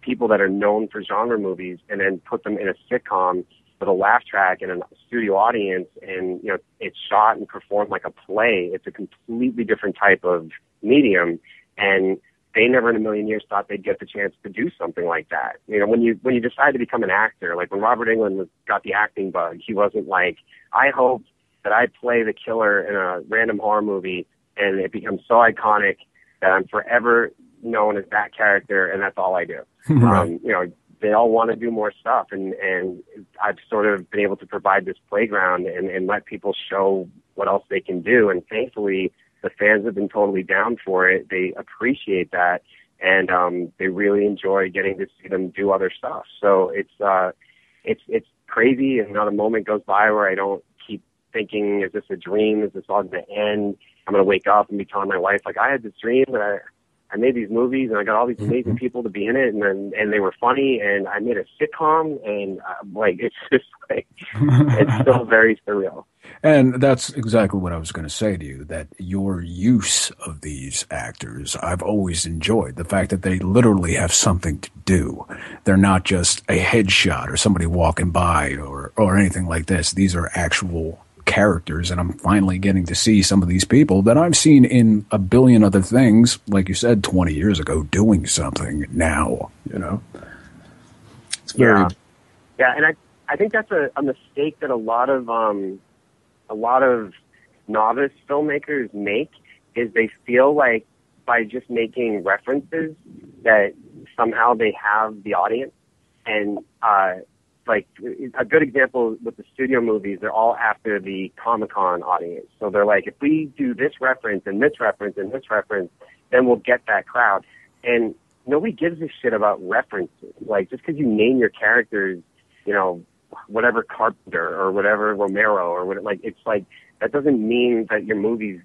people that are known for genre movies and then put them in a sitcom with a laugh track and a studio audience, and you know, it's shot and performed like a play. It's a completely different type of medium and they never in a million years thought they'd get the chance to do something like that. You know, when you when you decide to become an actor, like when Robert Englund was, got the acting bug, he wasn't like, I hope that I play the killer in a random horror movie and it becomes so iconic that I'm forever known as that character and that's all I do. Right. Um, you know, they all want to do more stuff and and I've sort of been able to provide this playground and, and let people show what else they can do and thankfully the fans have been totally down for it. They appreciate that, and um, they really enjoy getting to see them do other stuff. So it's uh, it's it's crazy, and not a moment goes by where I don't keep thinking, "Is this a dream? Is this all going to end? I'm going to wake up and be telling my wife like I had this dream that I." I made these movies and I got all these amazing people to be in it and then, and they were funny and I made a sitcom and uh, like it's just like it's still very surreal. And that's exactly what I was going to say to you that your use of these actors, I've always enjoyed the fact that they literally have something to do. They're not just a headshot or somebody walking by or, or anything like this. These are actual characters, and I'm finally getting to see some of these people that I've seen in a billion other things, like you said, 20 years ago, doing something now, you know? It's very. Yeah, yeah and I, I think that's a, a mistake that a lot of, um, a lot of novice filmmakers make is they feel like by just making references that somehow they have the audience. And uh like a good example with the studio movies they're all after the comic-con audience. So they're like if we do this reference and this reference and this reference then we'll get that crowd. And nobody gives a shit about references. Like just because you name your characters you know whatever Carpenter or whatever Romero or what like it's like that doesn't mean that your movie's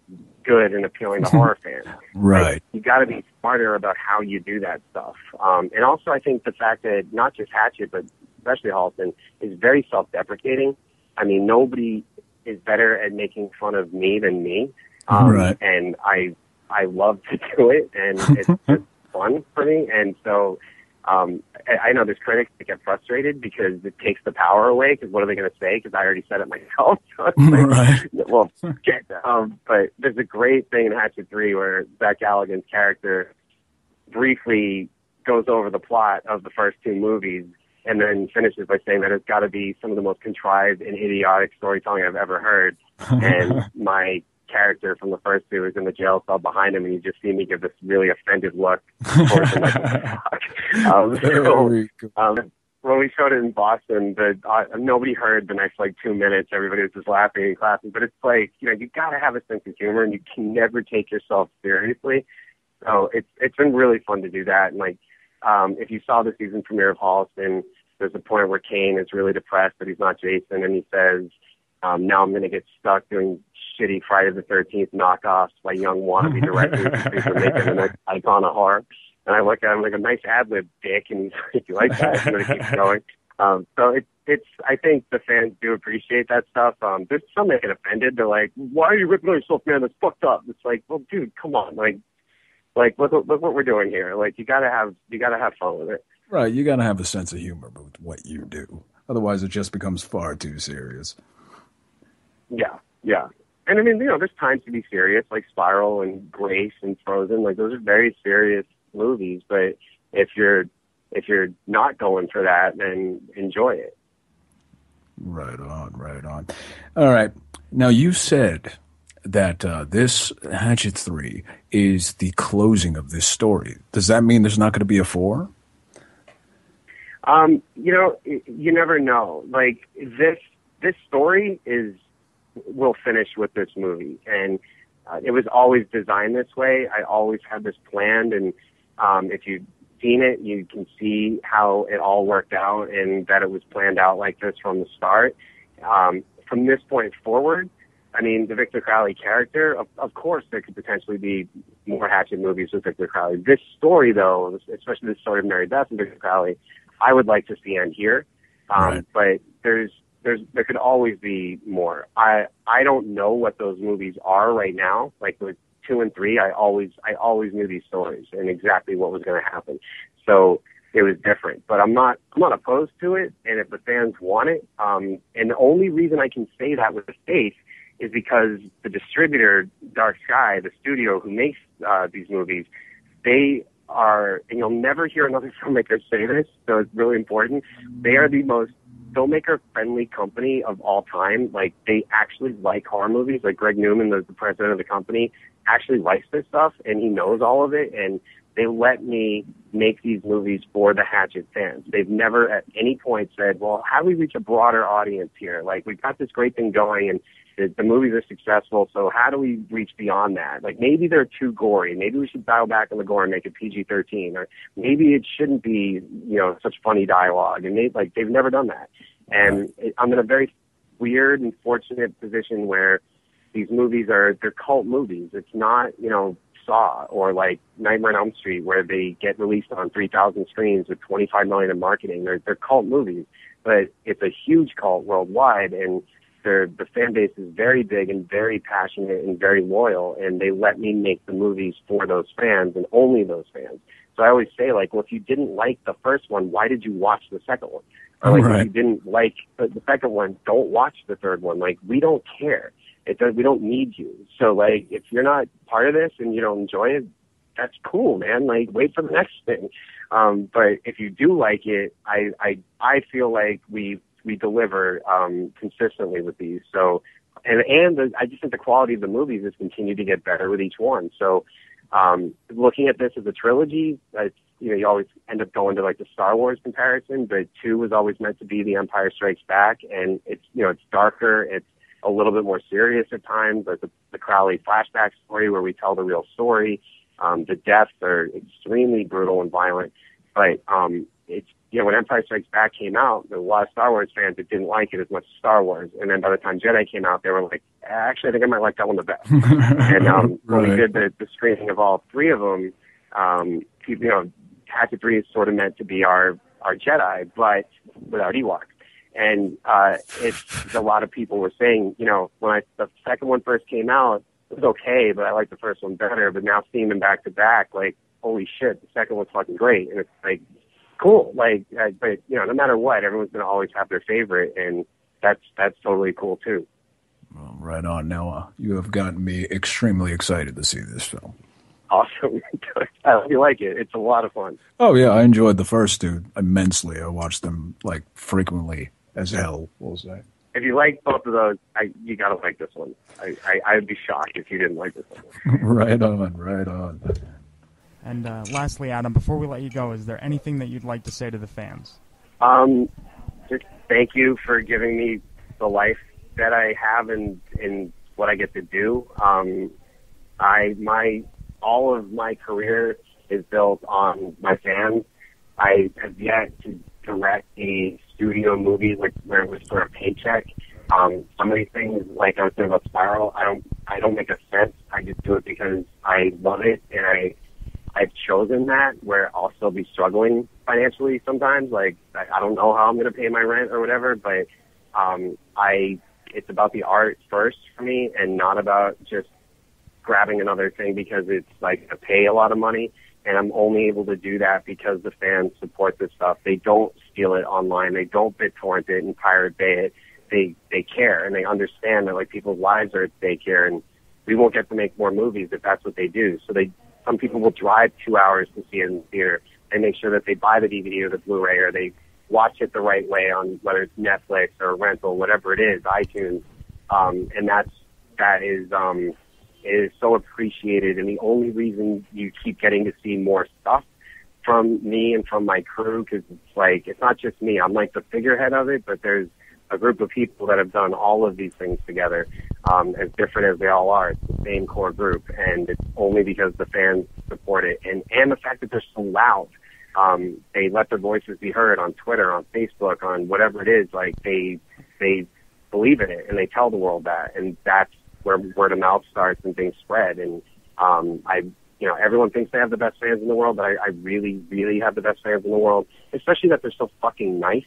good and appealing to horror fans. Right. Like, you got to be smarter about how you do that stuff. Um, and also, I think the fact that not just Hatchet, but especially Holliston, is very self-deprecating. I mean, nobody is better at making fun of me than me. Um, Right. And I I love to do it, and it's just fun for me. And so um, I, I know there's critics that get frustrated because it takes the power away. Because what are they going to say? Because I already said it myself. So it's like, Right. Well, get, um, but there's a great thing in Hatchet Three where Zach Galligan's character briefly goes over the plot of the first two movies and then finishes by saying that it's got to be some of the most contrived and idiotic storytelling I've ever heard. and my character from the first two is in the jail cell behind him, and you just see me give this really offended look towards him. Like, um, so, um, when we showed it in Boston, the uh, nobody heard the next like two minutes. Everybody was just laughing and clapping. But it's like you know you got to have a sense of humor, and you can never take yourself seriously. So it's it's been really fun to do that. And like um, if you saw the season premiere of Holliston, there's a point where Kane is really depressed that he's not Jason, and he says, um, "Now I'm going to get stuck doing shitty Friday the 13th knockoffs by young wannabe directors who are making next icon of horror." And I look at him like a nice ad lib, dick, and he's like, "You like that?" I'm going to keep going. Um, so it's it's. I think the fans do appreciate that stuff. Um, there's some that get offended. They're like, "Why are you ripping on yourself, man? That's fucked up." It's like, well, dude, come on, like, like look, look what we're doing here. Like, you gotta have you gotta have fun with it. Right. You got to have a sense of humor with what you do. Otherwise, it just becomes far too serious. Yeah, yeah. And I mean, you know, there's times to be serious, like Spiral and Grace and Frozen. Like those are very serious movies. But if you're if you're not going for that, then enjoy it. Right on, right on. All right. Now you said that uh, this Hatchet Three is the closing of this story. Does that mean there's not going to be a four? Um, you know, you never know. Like this, this story is will finish with this movie, and uh, it was always designed this way. I always had this planned, and um, if you've seen it, you can see how it all worked out, and that it was planned out like this from the start. Um, from this point forward, I mean, the Victor Crowley character, of, of course, there could potentially be more Hatchet movies with Victor Crowley. This story, though, especially the story of Mary Beth and Victor Crowley, I would like to see end here. Um, Right. But there's there's there could always be more. I I don't know what those movies are right now. Like with two and three, I always I always knew these stories and exactly what was going to happen. So it was different. But I'm not I'm not opposed to it. And if the fans want it, um, and the only reason I can say that with faith is because the distributor Dark Sky, the studio who makes uh, these movies, they are, and you'll never hear another filmmaker say this, so it's really important. They are the most filmmaker friendly company of all time. Like they actually like horror movies. Like Greg Newman, the, the president of the company, actually likes this stuff and he knows all of it. And they let me make these movies for the Hatchet fans. They've never at any point said, well, how do we reach a broader audience here? Like we've got this great thing going and the, the movies are successful. So how do we reach beyond that? Like maybe they're too gory. Maybe we should dial back on the gore and make it PG-13 or maybe it shouldn't be, you know, such funny dialogue. And they, like, they've never done that. And it, I'm in a very weird and fortunate position where these movies are, they're cult movies. It's not, you know, Saw or like Nightmare on Elm Street where they get released on 3,000 screens with 25 million in marketing. They're, they're cult movies, but it's a huge cult worldwide and their the fan base is very big and very passionate and very loyal and they let me make the movies for those fans and only those fans. So I always say like, well if you didn't like the first one, why did you watch the second one? Or like Right. if you didn't like the, the second one, don't watch the third one. Like we don't care. It does we don't need you. So like if you're not part of this and you don't enjoy it, that's cool, man. Like wait for the next thing. Um, but if you do like it, I I I feel like we we deliver um, consistently with these. So and and the, I just think the quality of the movies has continued to get better with each one. So um, looking at this as a trilogy, it's, you know, you always end up going to like the Star Wars comparison, but two was always meant to be The Empire Strikes Back, and it's you know it's darker, it's a little bit more serious at times, like the, the Crowley flashback story where we tell the real story. Um, the deaths are extremely brutal and violent, but um, it's you know when Empire Strikes Back came out, there were a lot of Star Wars fans that didn't like it as much as Star Wars, and then by the time Jedi came out, they were like, actually, I think I might like that one the best. and um, when we did the, the screening of all three of them, um, you know, Three is sort of meant to be our our Jedi, but without Ewoks. And uh, it's a lot of people were saying, you know, when I the second one first came out, it was okay, but I liked the first one better. But now seeing them back to back, like, holy shit, the second one's fucking great, and it's like, cool. Like, uh, but you know, no matter what, everyone's gonna always have their favorite, and that's that's totally cool too. Well, right on. Now, uh, you have gotten me extremely excited to see this film. Awesome. I hope you like it. It's a lot of fun. Oh yeah, I enjoyed the first two immensely. I watched them like frequently as hell. We'll say. If you like both of those, I, you gotta like this one. I, I, I would be shocked if you didn't like this one. right on, right on. And uh, lastly, Adam, before we let you go, is there anything that you'd like to say to the fans? Um, just thank you for giving me the life that I have and and what I get to do. Um, I my all of my career is built on my fans. I have yet to direct a studio movie like where it was for a paycheck. Um, some of these things, like I was saying about Spiral, I don't I don't make a sense. I just do it because I love it and I I've chosen that where I'll still be struggling financially sometimes. Like I, I don't know how I'm going to pay my rent or whatever, but um, I it's about the art first for me and not about just grabbing another thing because it's like to pay a lot of money. And I'm only able to do that because the fans support this stuff. They don't steal it online. They don't BitTorrent it and Pirate Bay it. They they care and they understand that like people's lives are at stake here, and we won't get to make more movies if that's what they do. So they some people will drive two hours to see it in the theater. They make sure that they buy the DVD or the Blu-ray or they watch it the right way on whether it's Netflix or rental, whatever it is, iTunes. Um, and that's that is um, is so appreciated. And the only reason you keep getting to see more stuff from me and from my crew, because it's like it's not just me. I'm like the figurehead of it, but there's a group of people that have done all of these things together, um, as different as they all are. It's the same core group, and it's only because the fans support it, and and the fact that they're so loud. Um, they let their voices be heard on Twitter, on Facebook, on whatever it is. Like they they believe in it, and they tell the world that, and that's where word of mouth starts and things spread. And um, I, you know, everyone thinks they have the best fans in the world, but I, I really, really have the best fans in the world. Especially that they're so fucking nice.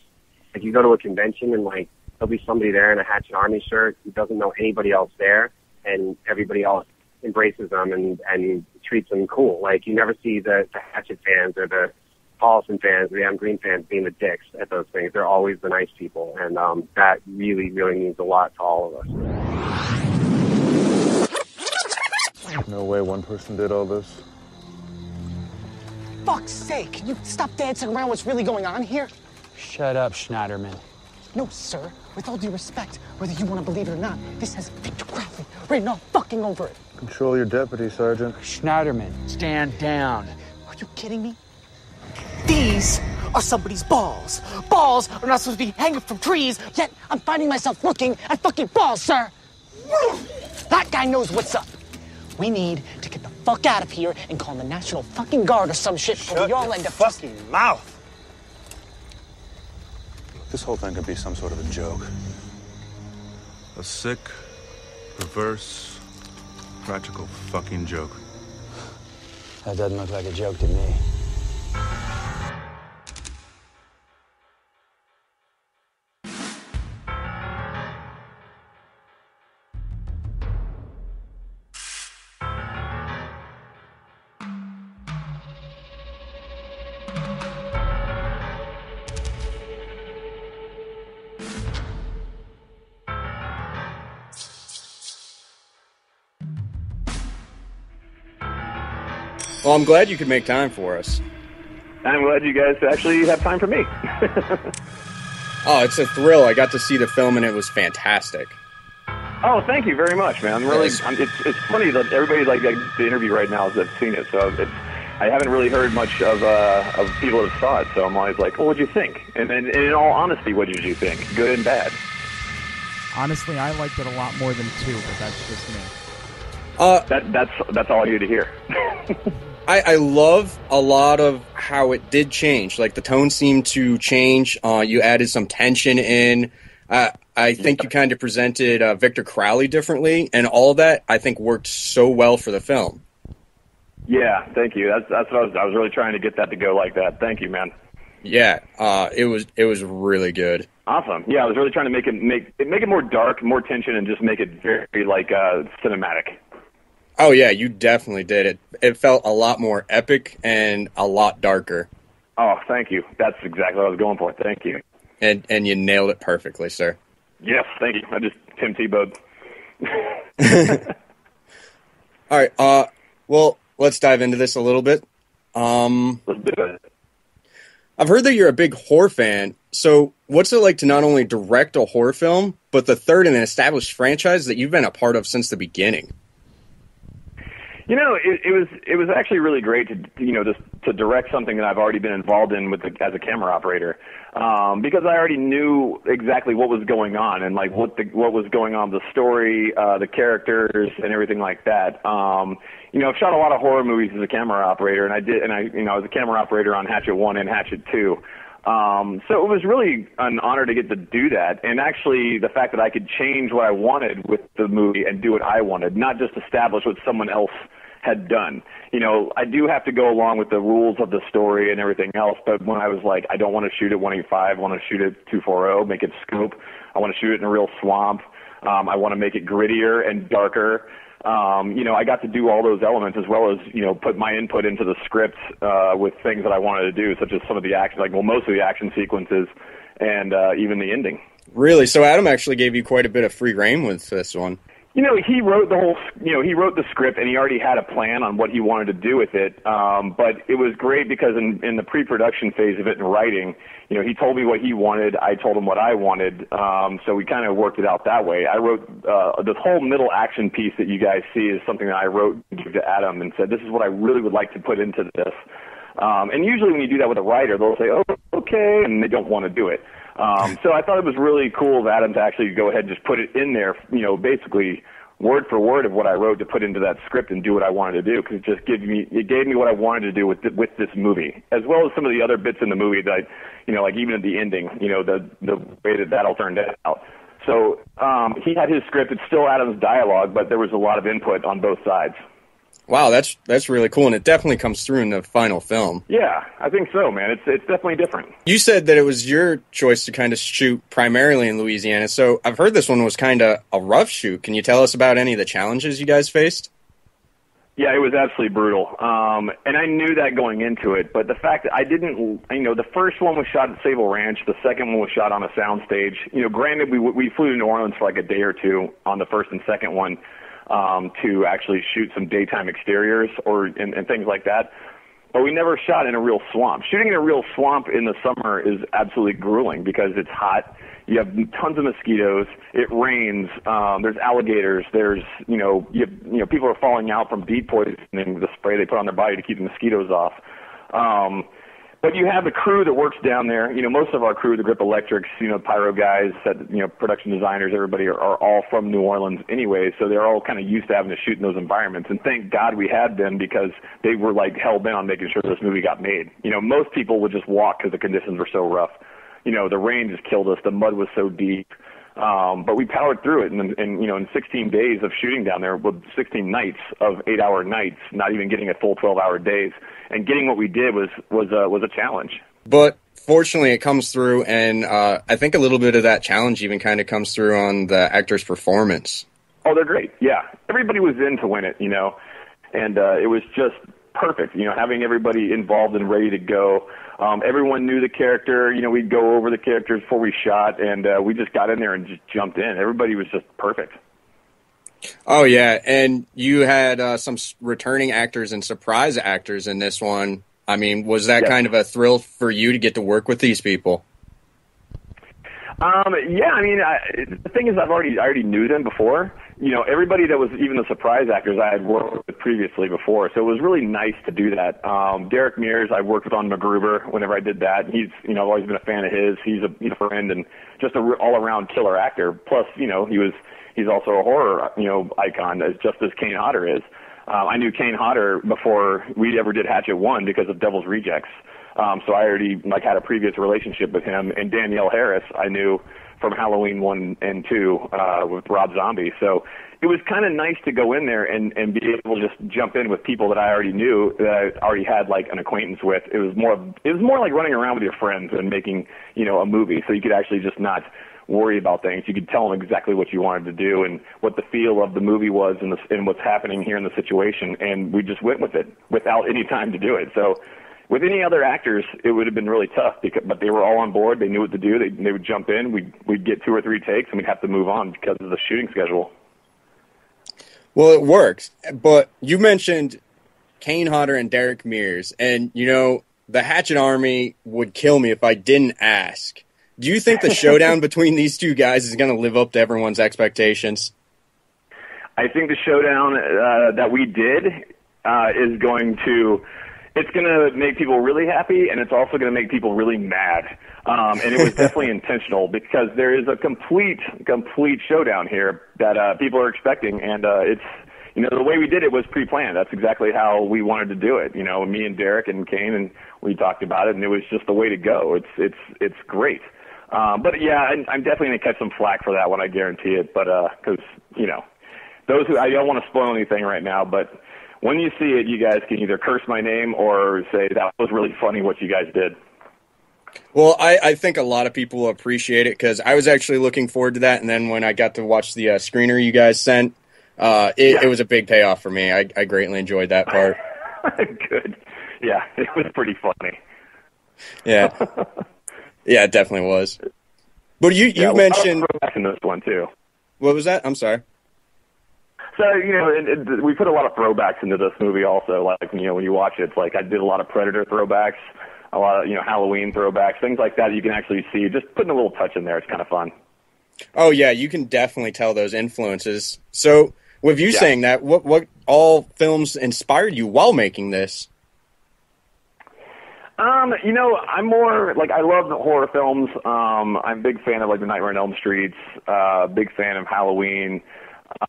Like you go to a convention and like there'll be somebody there in a Hatchet Army shirt who doesn't know anybody else there, and everybody else embraces them and and treats them cool. Like you never see the, the Hatchet fans or the Holliston fans or the Adam Green fans being the dicks at those things. They're always the nice people, and um, that really, really means a lot to all of us. No way one person did all this. Fuck's sake, can you stop dancing around what's really going on here? Shut up, Schneiderman. No, sir. With all due respect, whether you want to believe it or not, this has Victor Crowley written all fucking over it. Control your deputy, Sergeant. Schneiderman, stand down. Are you kidding me? These are somebody's balls. Balls are not supposed to be hanging from trees, yet I'm finding myself looking at fucking balls, sir. That guy knows what's up. We need to get the fuck out of here and call the National fucking Guard or some shit, or we all end up fucking mouth. This whole thing could be some sort of a joke. A sick, perverse, practical fucking joke. That doesn't look like a joke to me. Well, I'm glad you could make time for us. I'm glad you guys actually have time for me. Oh, it's a thrill. I got to see the film and it was fantastic. oh, thank you very much, man. Really, Yes. I'm, it's it's funny that everybody like like, the interview right now has seen it, so it's. I haven't really heard much of uh, of people that saw it, so I'm always like, "Well, what'd you think?" And, and, and in all honesty, what did you think? Good and bad. Honestly, I liked it a lot more than two, but that's just me. Uh, that that's that's all I need to hear. I, I love a lot of how it did change. Like the tone seemed to change. Uh, you added some tension in. Uh, I think you kind of presented uh, Victor Crowley differently, and all that I think worked so well for the film. Yeah, thank you. That's that's what I was. I was really trying to get that to go like that. Thank you, man. Yeah, uh, it was it was really good. Awesome. Yeah, I was really trying to make it make it make it more dark, more tension, and just make it very like uh, cinematic. Oh yeah, you definitely did it. It felt a lot more epic and a lot darker. Oh, thank you. That's exactly what I was going for. Thank you. And and you nailed it perfectly, sir. Yes, thank you. I just Tim Tebowed. All right. Uh, well, let's dive into this a little bit. Um, Let's do it. I've heard that you're a big horror fan. So, what's it like to not only direct a horror film, but the third in an established franchise that you've been a part of since the beginning? You know, it, it was it was actually really great to you know just to direct something that I've already been involved in with the, as a camera operator, um, because I already knew exactly what was going on and like what the what was going on, the story, uh, the characters, and everything like that. Um, you know, I've shot a lot of horror movies as a camera operator, and I did, and I you know I was a camera operator on Hatchet One and Hatchet Two. Um, so it was really an honor to get to do that, and actually the fact that I could change what I wanted with the movie and do what I wanted, not just establish what someone else had done. You know, I do have to go along with the rules of the story and everything else, but when I was like, I don't want to shoot at 185, I want to shoot at 240, make it scope. I want to shoot it in a real swamp. Um, I want to make it grittier and darker. um, you know, I got to do all those elements as well as, you know, put my input into the script uh, with things that I wanted to do, such as some of the action, like, well, most of the action sequences and uh, even the ending. Really? So Adam actually gave you quite a bit of free reign with this one. You know, he wrote the whole, you know, he wrote the script and he already had a plan on what he wanted to do with it. Um, but it was great because in, in the pre-production phase of it and writing, you know, he told me what he wanted. I told him what I wanted. Um, so we kind of worked it out that way. I wrote, uh, this whole middle action piece that you guys see is something that I wrote to Adam and said, this is what I really would like to put into this. Um, and usually when you do that with a writer, they'll say, oh, okay, and they don't want to do it. Um, so I thought it was really cool of Adam to actually go ahead and just put it in there, you know, basically word for word of what I wrote to put into that script and do what I wanted to do because it just gave me it gave me what I wanted to do with th- with this movie as well as some of the other bits in the movie that you know like even at the ending you know the the way that that all turned out. So um, he had his script. It's still Adam's dialogue, but there was a lot of input on both sides. Wow, that's that's really cool, and it definitely comes through in the final film. Yeah, I think so, man. It's it's definitely different. You said that it was your choice to kind of shoot primarily in Louisiana, so I've heard this one was kind of a rough shoot. Can you tell us about any of the challenges you guys faced? Yeah, it was absolutely brutal, um, and I knew that going into it. But the fact that I didn't, you know, the first one was shot at Sable Ranch, the second one was shot on a soundstage. You know, granted, we we flew to New Orleans for like a day or two on the first and second one um, to actually shoot some daytime exteriors or and, and things like that. But we never shot in a real swamp. Shooting in a real swamp in the summer is absolutely grueling because it's hot. You have tons of mosquitoes. It rains. Um, there's alligators. There's you know you have, you know people are falling out from DEET poisoning, the spray they put on their body to keep the mosquitoes off. Um, but you have the crew that works down there. You know, most of our crew, the Grip Electrics, you know, pyro guys, set, you know, production designers, everybody are, are all from New Orleans anyway, so they're all kind of used to having to shoot in those environments. And thank God we had them because they were like hell bent on making sure this movie got made. You know, most people would just walk because the conditions were so rough. You know, the rain just killed us. The mud was so deep. Um, but we powered through it, and, and you know, in 16 days of shooting down there, with 16 nights of eight-hour nights, not even getting a full 12-hour days, and getting what we did was was a, was a challenge. But fortunately, it comes through, and uh, I think a little bit of that challenge even kind of comes through on the actor's performance. Oh, they're great. Yeah, everybody was in to win it, you know, and uh, it was just perfect. You know, having everybody involved and ready to go. Um, everyone knew the character. You know, we'd go over the characters before we shot, and uh, we just got in there and just jumped in. Everybody was just perfect. Oh yeah, and you had uh, some returning actors and surprise actors in this one. I mean, was that kind of a thrill for you to get to work with these people? Um, yeah, I mean, I, the thing is, I've already I already knew them before. You know, everybody that was even the surprise actors I had worked with previously before, so it was really nice to do that. Um, Derek Mears, I worked with on MacGruber whenever I did that. He's, you know, I've always been a fan of his. He's a, he's a friend and just a all around killer actor. Plus, you know, he was he's also a horror, you know, icon as just as Kane Hodder is. Um, I knew Kane Hodder before we ever did Hatchet One because of Devil's Rejects. Um, so I already like had a previous relationship with him, and Danielle Harris I knew from Halloween one and two uh, with Rob Zombie. So it was kind of nice to go in there and and be able to just jump in with people that I already knew that I already had like an acquaintance with. It was more it was more like running around with your friends and making you know a movie. So you could actually just not worry about things. You could tell them exactly what you wanted to do and what the feel of the movie was and, the, and what's happening here in the situation. And we just went with it without any time to do it. So with any other actors, it would have been really tough because, but they were all on board. They knew what to do. They, they would jump in. We'd, we'd get two or three takes and we'd have to move on because of the shooting schedule. Well, it works. But you mentioned Kane Hodder and Derek Mears, and you know the Hatchet Army would kill me if I didn't ask. Do you think the showdown between these two guys is going to live up to everyone's expectations? I think the showdown uh, that we did uh, is going to it's going to make people really happy, and it's also going to make people really mad. Um, and it was definitely intentional because there is a complete complete showdown here that uh, people are expecting, and uh, it's you know the way we did it was pre-planned. That's exactly how we wanted to do it. You know, me and Derek and Kane, and we talked about it, and it was just the way to go. It's it's it's great. Um, but yeah, I'm, I'm definitely going to catch some flack for that one. I guarantee it. But because you know, those who I don't want to spoil anything right now, but when you see it, you guys can either curse my name or say that was really funny what you guys did. Well, I, I think a lot of people appreciate it because I was actually looking forward to that, and then when I got to watch the uh, screener you guys sent, uh, it, it was a big payoff for me. I, I greatly enjoyed that part. Good. Yeah, it was pretty funny. Yeah, yeah, it definitely was. But you you Yeah, mentioned in this one too. what was that? I'm sorry. So you know, it, it, we put a lot of throwbacks into this movie. Also, like you know, when you watch it, it's like I did a lot of Predator throwbacks, a lot of you know Halloween throwbacks, things like that. You can actually see just putting a little touch in there. It's kind of fun. Oh yeah, you can definitely tell those influences. So with you Yeah. saying that, what what all films inspired you while making this? Um, you know, I'm more like I love the horror films. Um, I'm a big fan of like the Nightmare on Elm Streets. Uh, big fan of Halloween.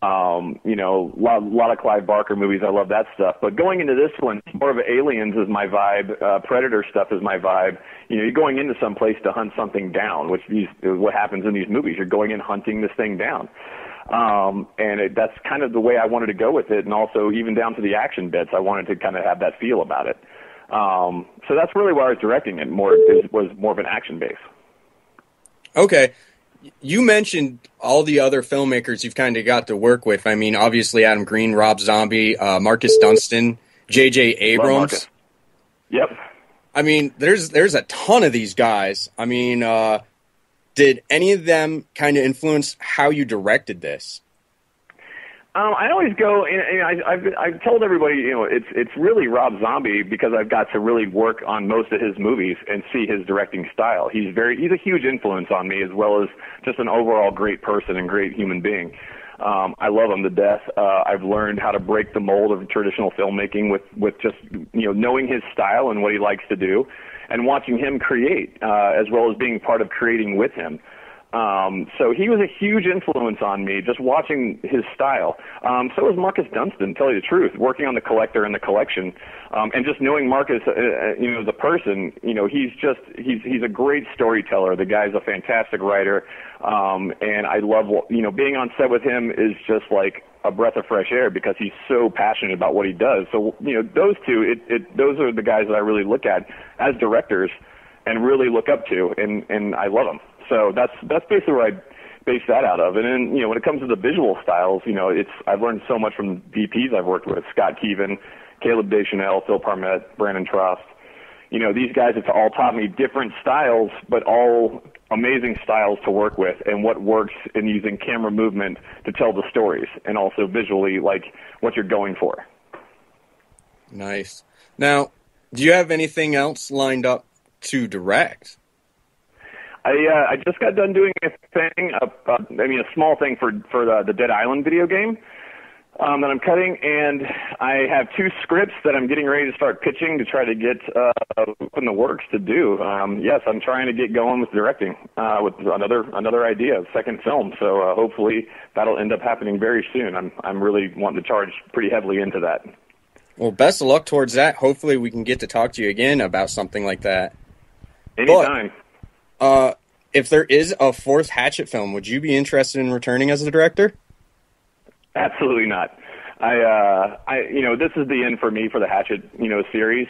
Um, you know, a lot, lot of Clive Barker movies. I love that stuff. But going into this one, more of Aliens is my vibe. Uh, Predator stuff is my vibe. You know, you're going into some place to hunt something down, which these is what happens in these movies. You're going in hunting this thing down. Um, and it, that's kind of the way I wanted to go with it. And also, even down to the action bits, I wanted to kind of have that feel about it. Um, so that's really why I was directing it. More is, was more of an action base. Okay. You mentioned all the other filmmakers you've kind of got to work with. I mean, obviously Adam Green, Rob Zombie, uh, Marcus Dunstan, J.J. Abrams. Yep. I mean, there's there's a ton of these guys. I mean, uh, did any of them kind of influence how you directed this? Um, I always go, and, and I, I've I've told everybody, you know, it's it's really Rob Zombie because I've got to really work on most of his movies and see his directing style. He's very he's a huge influence on me as well as just an overall great person and great human being. Um, I love him to death. Uh, I've learned how to break the mold of traditional filmmaking with with just you know knowing his style and what he likes to do, and watching him create uh, as well as being part of creating with him. Um, so he was a huge influence on me, just watching his style. Um, so was Marcus Dunstan, tell you the truth, working on the collector and the collection, um, and just knowing Marcus, uh, uh, you know, the person. You know, he's just he's he's a great storyteller. The guy's a fantastic writer, um, and I love what you know being on set with him is just like a breath of fresh air because he's so passionate about what he does. So you know, those two, it, it those are the guys that I really look at as directors and really look up to, and and I love them. So that's that's basically where I base that out of. And then you know when it comes to the visual styles, you know it's I've learned so much from DPs I've worked with: Scott Kevan, Caleb Deschanel, Phil Parmet, Brandon Trost. You know these guys have all taught me different styles, but all amazing styles to work with, and what works in using camera movement to tell the stories, and also visually like what you're going for. Nice. Now, do you have anything else lined up to direct? I uh, I just got done doing a thing, uh, uh, I mean a small thing for for the, the Dead Island video game um, that I'm cutting, and I have two scripts that I'm getting ready to start pitching to try to get uh, in the works to do. Um, yes, I'm trying to get going with directing uh, with another another idea, second film. So uh, hopefully that'll end up happening very soon. I'm I'm really wanting to charge pretty heavily into that. Well, best of luck towards that. Hopefully, we can get to talk to you again about something like that. Anytime. But, uh, if there is a fourth Hatchet film, would you be interested in returning as a director? Absolutely not. I, uh, I, you know, this is the end for me for the Hatchet, you know, series.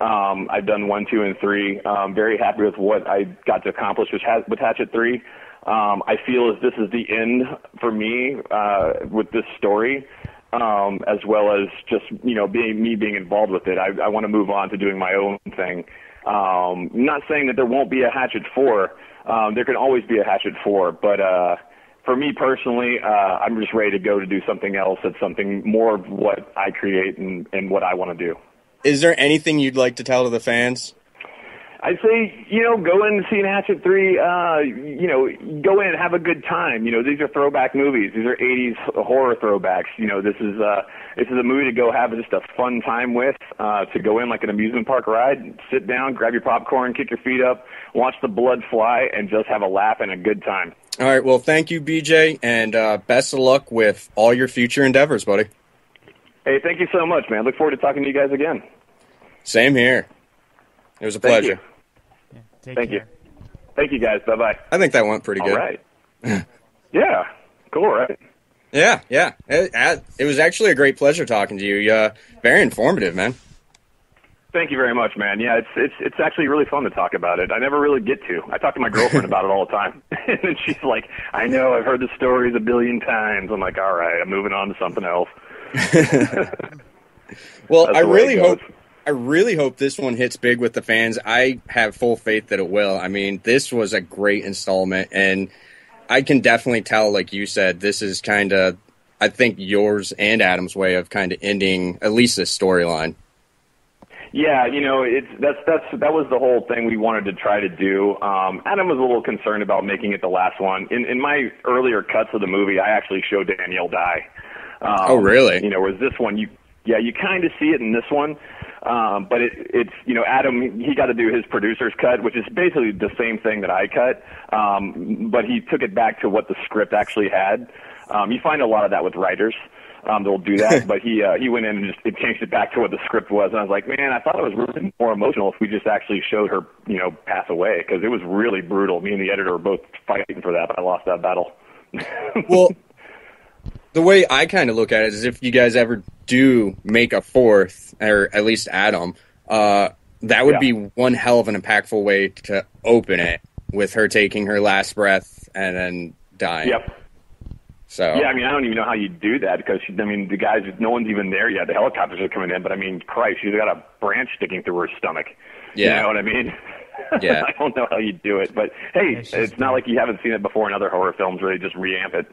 Um, I've done one, two, and three. Um, very happy with what I got to accomplish with, with Hatchet three. Um, I feel as this is the end for me uh, with this story, um, as well as just you know being me being involved with it. I, I want to move on to doing my own thing. Um, not saying that there won't be a Hatchet four. Um, there can always be a Hatchet four, but uh, for me personally, uh, I'm just ready to go to do something else. That's something more of what I create and, and what I want to do. Is there anything you'd like to tell to the fans? I'd say, you know, go in and see an Hatchet 3, uh, you know, go in and have a good time. You know, these are throwback movies. These are 80s horror throwbacks. You know, this is, uh, this is a movie to go have just a fun time with, uh, to go in like an amusement park ride, sit down, grab your popcorn, kick your feet up, watch the blood fly, and just have a laugh and a good time. All right. Well, thank you, BJ, and uh, best of luck with all your future endeavors, buddy. Hey, thank you so much, man. Look forward to talking to you guys again. Same here. It was a Thank pleasure. Take Thank you. Thank you, guys. Bye bye. I think that went pretty All good. right. yeah. Cool, right? Yeah, yeah. It, it was actually a great pleasure talking to you. Uh, very informative, man. Thank you very much, man. Yeah, it's it's it's actually really fun to talk about it. I never really get to. I talk to my girlfriend about it all the time, and she's like, "I know, I've heard the stories a billion times." I'm like, "All right, I'm moving on to something else." Well, That's I the way really goes. hope I really hope this one hits big with the fans. I have full faith that it will. I mean, this was a great installment and I can definitely tell like you said this is kind of I think yours and Adam's way of kind of ending at least this storyline. Yeah, you know, it's that's that's that was the whole thing we wanted to try to do. Um, Adam was a little concerned about making it the last one. In in my earlier cuts of the movie, I actually showed Danielle die. Um, Oh, really? You know, whereas this one, you yeah, you kind of see it in this one, um, but it, it's you know, Adam he got to do his producer's cut, which is basically the same thing that I cut, um, but he took it back to what the script actually had. Um, you find a lot of that with writers um, that'll do that. but he uh, he went in and just it changed it back to what the script was, and I was like, man, I thought it was really more emotional if we just actually showed her, you know, pass away because it was really brutal. Me and the editor were both fighting for that, but I lost that battle. well, the way I kind of look at it is if you guys ever do make a fourth, or at least Adam, uh, that would Yeah. be one hell of an impactful way to open it with her taking her last breath and then dying. Yep. So Yeah, I mean, I don't even know how you do that because she, I mean, the guys, no one's even there yet. The helicopters are coming in, but I mean, Christ, she's got a branch sticking through her stomach. Yeah. You know what I mean? Yeah. I don't know how you do it, but hey, it's not like you haven't seen it before in other horror films where they just reamp it.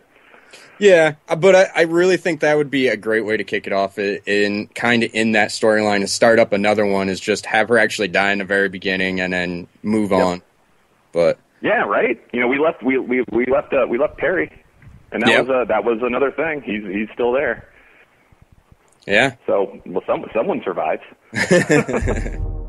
Yeah, uh, but I, I really think that would be a great way to kick it off in kind of in that storyline and start up another one is just have her actually die in the very beginning and then move on. But Yeah, right. You know, we left we we we left uh, we left Parry, and that Yep. was uh, that was another thing. He's he's still there. yeah, So well, some someone survives.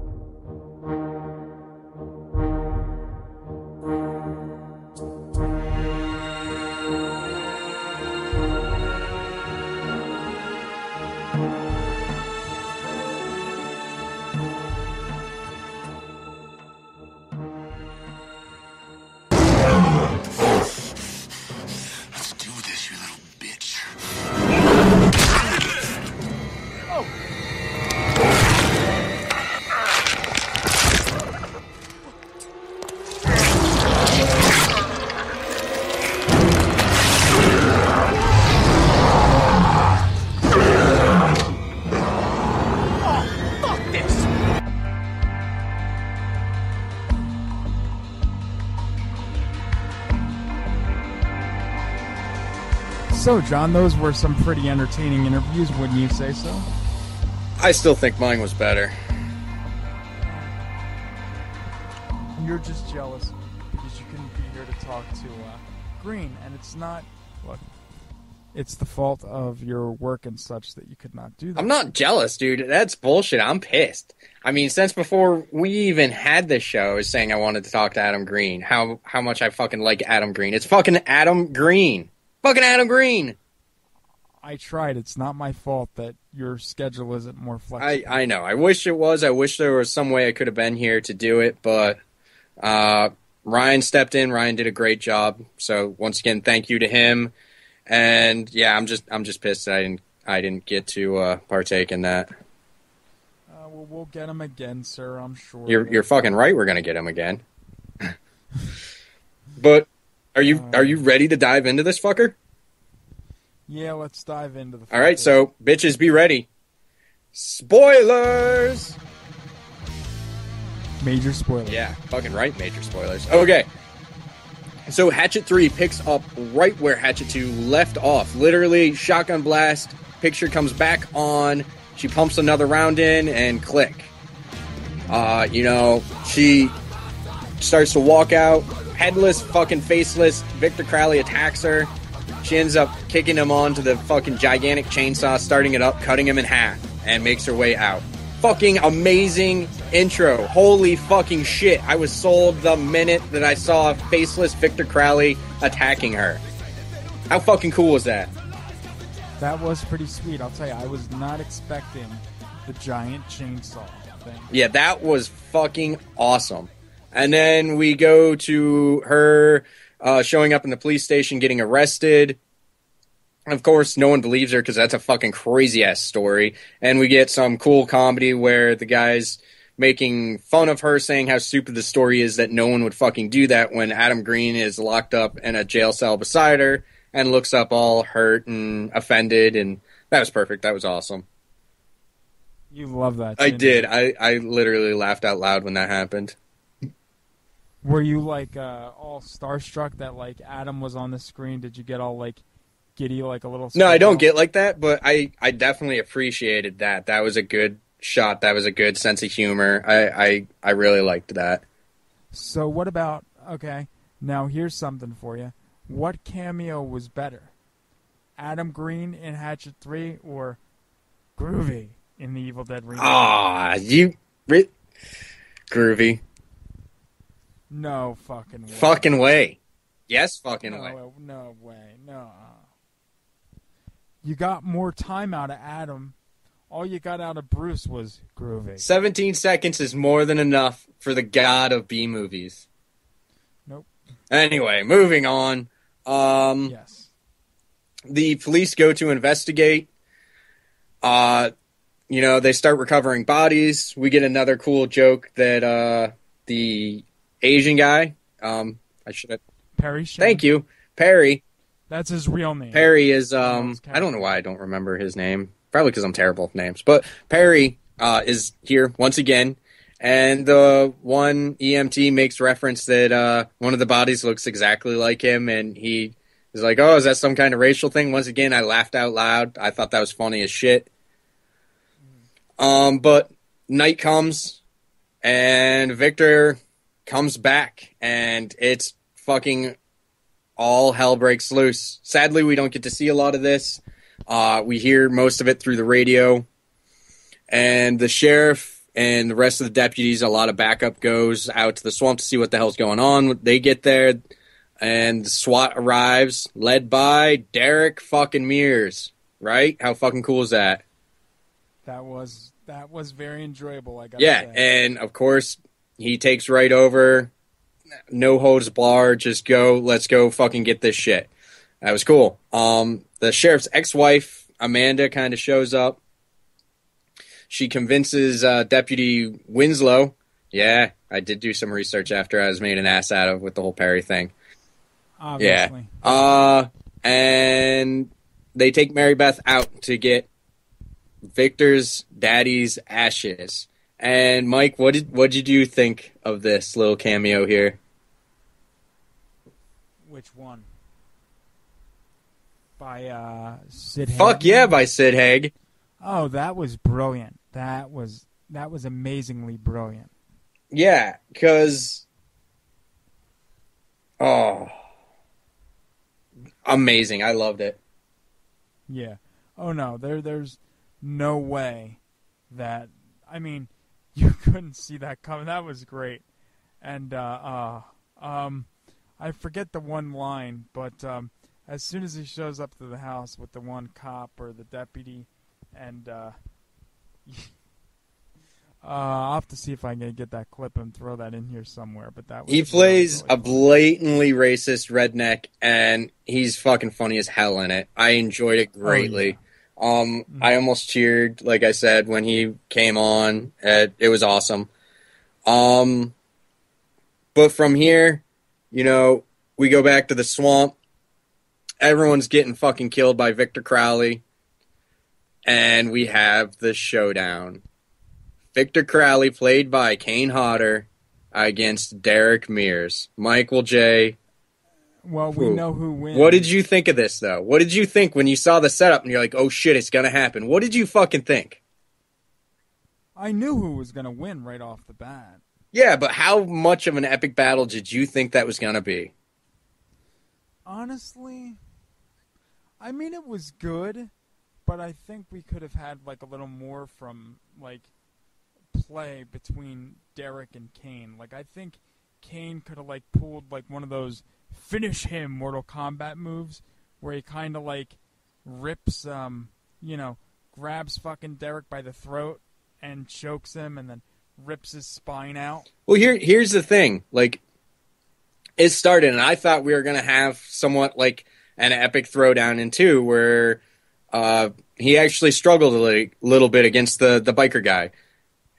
So, John, those were some pretty entertaining interviews, wouldn't you say so? I still think mine was better. You're just jealous because you couldn't be here to talk to uh, Green, and it's not. Look, it's the fault of your work and such that you could not do that. I'm not jealous, dude. That's bullshit. I'm pissed. I mean, since before we even had this show, I was saying I wanted to talk to Adam Green. How how much I fucking like Adam Green. It's fucking Adam Green. Fucking Adam Green. I tried. It's not my fault that your schedule isn't more flexible. I, I know. I wish it was. I wish there was some way I could have been here to do it, but uh, Ryan stepped in. Ryan did a great job. So once again, thank you to him. And yeah, I'm just I'm just pissed that I didn't I didn't get to uh, partake in that. Uh, well, we'll get him again, sir. I'm sure. You're you're fucking right. We're gonna get him again. but are you are you ready to dive into this fucker? Yeah, let's dive into the. All right, so bitches, be ready. Spoilers. Major spoilers. Yeah, fucking right, major spoilers. Okay. So Hatchet 3 picks up right where Hatchet 2 left off. Literally, shotgun blast, picture comes back on, she pumps another round in, and click. Uh, you know, she starts to walk out, headless, fucking faceless. Victor Crowley attacks her. She ends up kicking him onto the fucking gigantic chainsaw, starting it up, cutting him in half, and makes her way out. Fucking amazing intro. Holy fucking shit. I was sold the minute that I saw faceless Victor Crowley attacking her. How fucking cool was that? That was pretty sweet. I'll tell you, I was not expecting the giant chainsaw thing. Yeah, that was fucking awesome. And then we go to her uh, showing up in the police station, getting arrested. Of course, no one believes her because that's a fucking crazy ass story. And we get some cool comedy where the guy's making fun of her, saying how stupid the story is that no one would fucking do that when Adam Green is locked up in a jail cell beside her and looks up all hurt and offended. And that was perfect. That was awesome. You love that. I did. I, I literally laughed out loud when that happened. Were you like uh, all starstruck that like Adam was on the screen? Did you get all like giddy like a little? No, I don't schoolgirl? get like that, but I, I definitely appreciated that. That was a good shot. That was a good sense of humor. I, I, I really liked that. So what about okay? Now here's something for you. What cameo was better, Adam Green in Hatchet Three or Groovy in the Evil Dead remake? Ah, you, re- groovy, No fucking way. fucking way. Yes, fucking no, way. No way. No. You got more time out of Adam. All you got out of Bruce was Groovy. 17 seconds is more than enough for the god of B movies. Nope. Anyway, moving on. Um, yes. The police go to investigate. Uh, you know, they start recovering bodies. We get another cool joke that uh, the Asian guy, um, I should have. Parry Shen. Thank you, Parry. That's his real name. Parry is um I don't know why I don't remember his name. Probably because I'm terrible with names. But Parry uh, is here once again, and the one EMT makes reference that uh, one of the bodies looks exactly like him, and he is like, "Oh, is that some kind of racial thing?" Once again, I laughed out loud. I thought that was funny as shit. Um, but night comes, and Victor comes back, and it's fucking all hell breaks loose. Sadly, we don't get to see a lot of this. Uh, we hear most of it through the radio, and the sheriff and the rest of the deputies, a lot of backup goes out to the swamp to see what the hell's going on. They get there, and SWAT arrives, led by Derek fucking Mears. Right? How fucking cool is that? That was that was very enjoyable. I got. Yeah, Say. and of course he takes right over. No holds barred, just go. Let's go, fucking get this shit. That was cool. Um, the sheriff's ex-wife Amanda kind of shows up. She convinces uh, Deputy Winslow. Yeah, I did do some research after I was made an ass out of with the whole Parry thing. Obviously. Yeah. Uh, and they take Mary Beth out to get Victor's daddy's ashes. And Mike, what did what did you think of this little cameo here? Which one? By uh, Sid. Fuck Haig? yeah, by Sid Haig. Oh, that was brilliant. That was that was amazingly brilliant. Yeah, because oh, amazing! I loved it. Yeah. Oh no, there there's no way that I mean you couldn't see that coming. That was great. And uh uh um I forget the one line, but um as soon as he shows up to the house with the one cop or the deputy and uh Uh, I'll have to see if I can get that clip and throw that in here somewhere. But that was He plays a blatantly racist redneck, and he's fucking funny as hell in it. I enjoyed it greatly. Um, I almost cheered, like I said, when he came on. It, it was awesome. Um, but from here, you know, we go back to the swamp. Everyone's getting fucking killed by Victor Crowley, and we have the showdown. Victor Crowley, played by Kane Hodder, against Derek Mears. Michael J. Well, we know who wins. What did you think of this, though? What did you think when you saw the setup and you're like, oh shit, it's gonna happen? What did you fucking think? I knew who was going to win right off the bat. Yeah, but how much of an epic battle did you think that was gonna be? Honestly, I mean it was good, but I think we could have had like a little more from like play between Derek and Kane. Like I think Kane could have like pulled like one of those finish him Mortal Kombat moves where he kind of like rips um, you know, grabs fucking Derek by the throat and chokes him and then rips his spine out. Well, here here's the thing. Like, it started, and I thought we were gonna have somewhat like an epic throwdown in two where uh, he actually struggled a li- little bit against the the biker guy,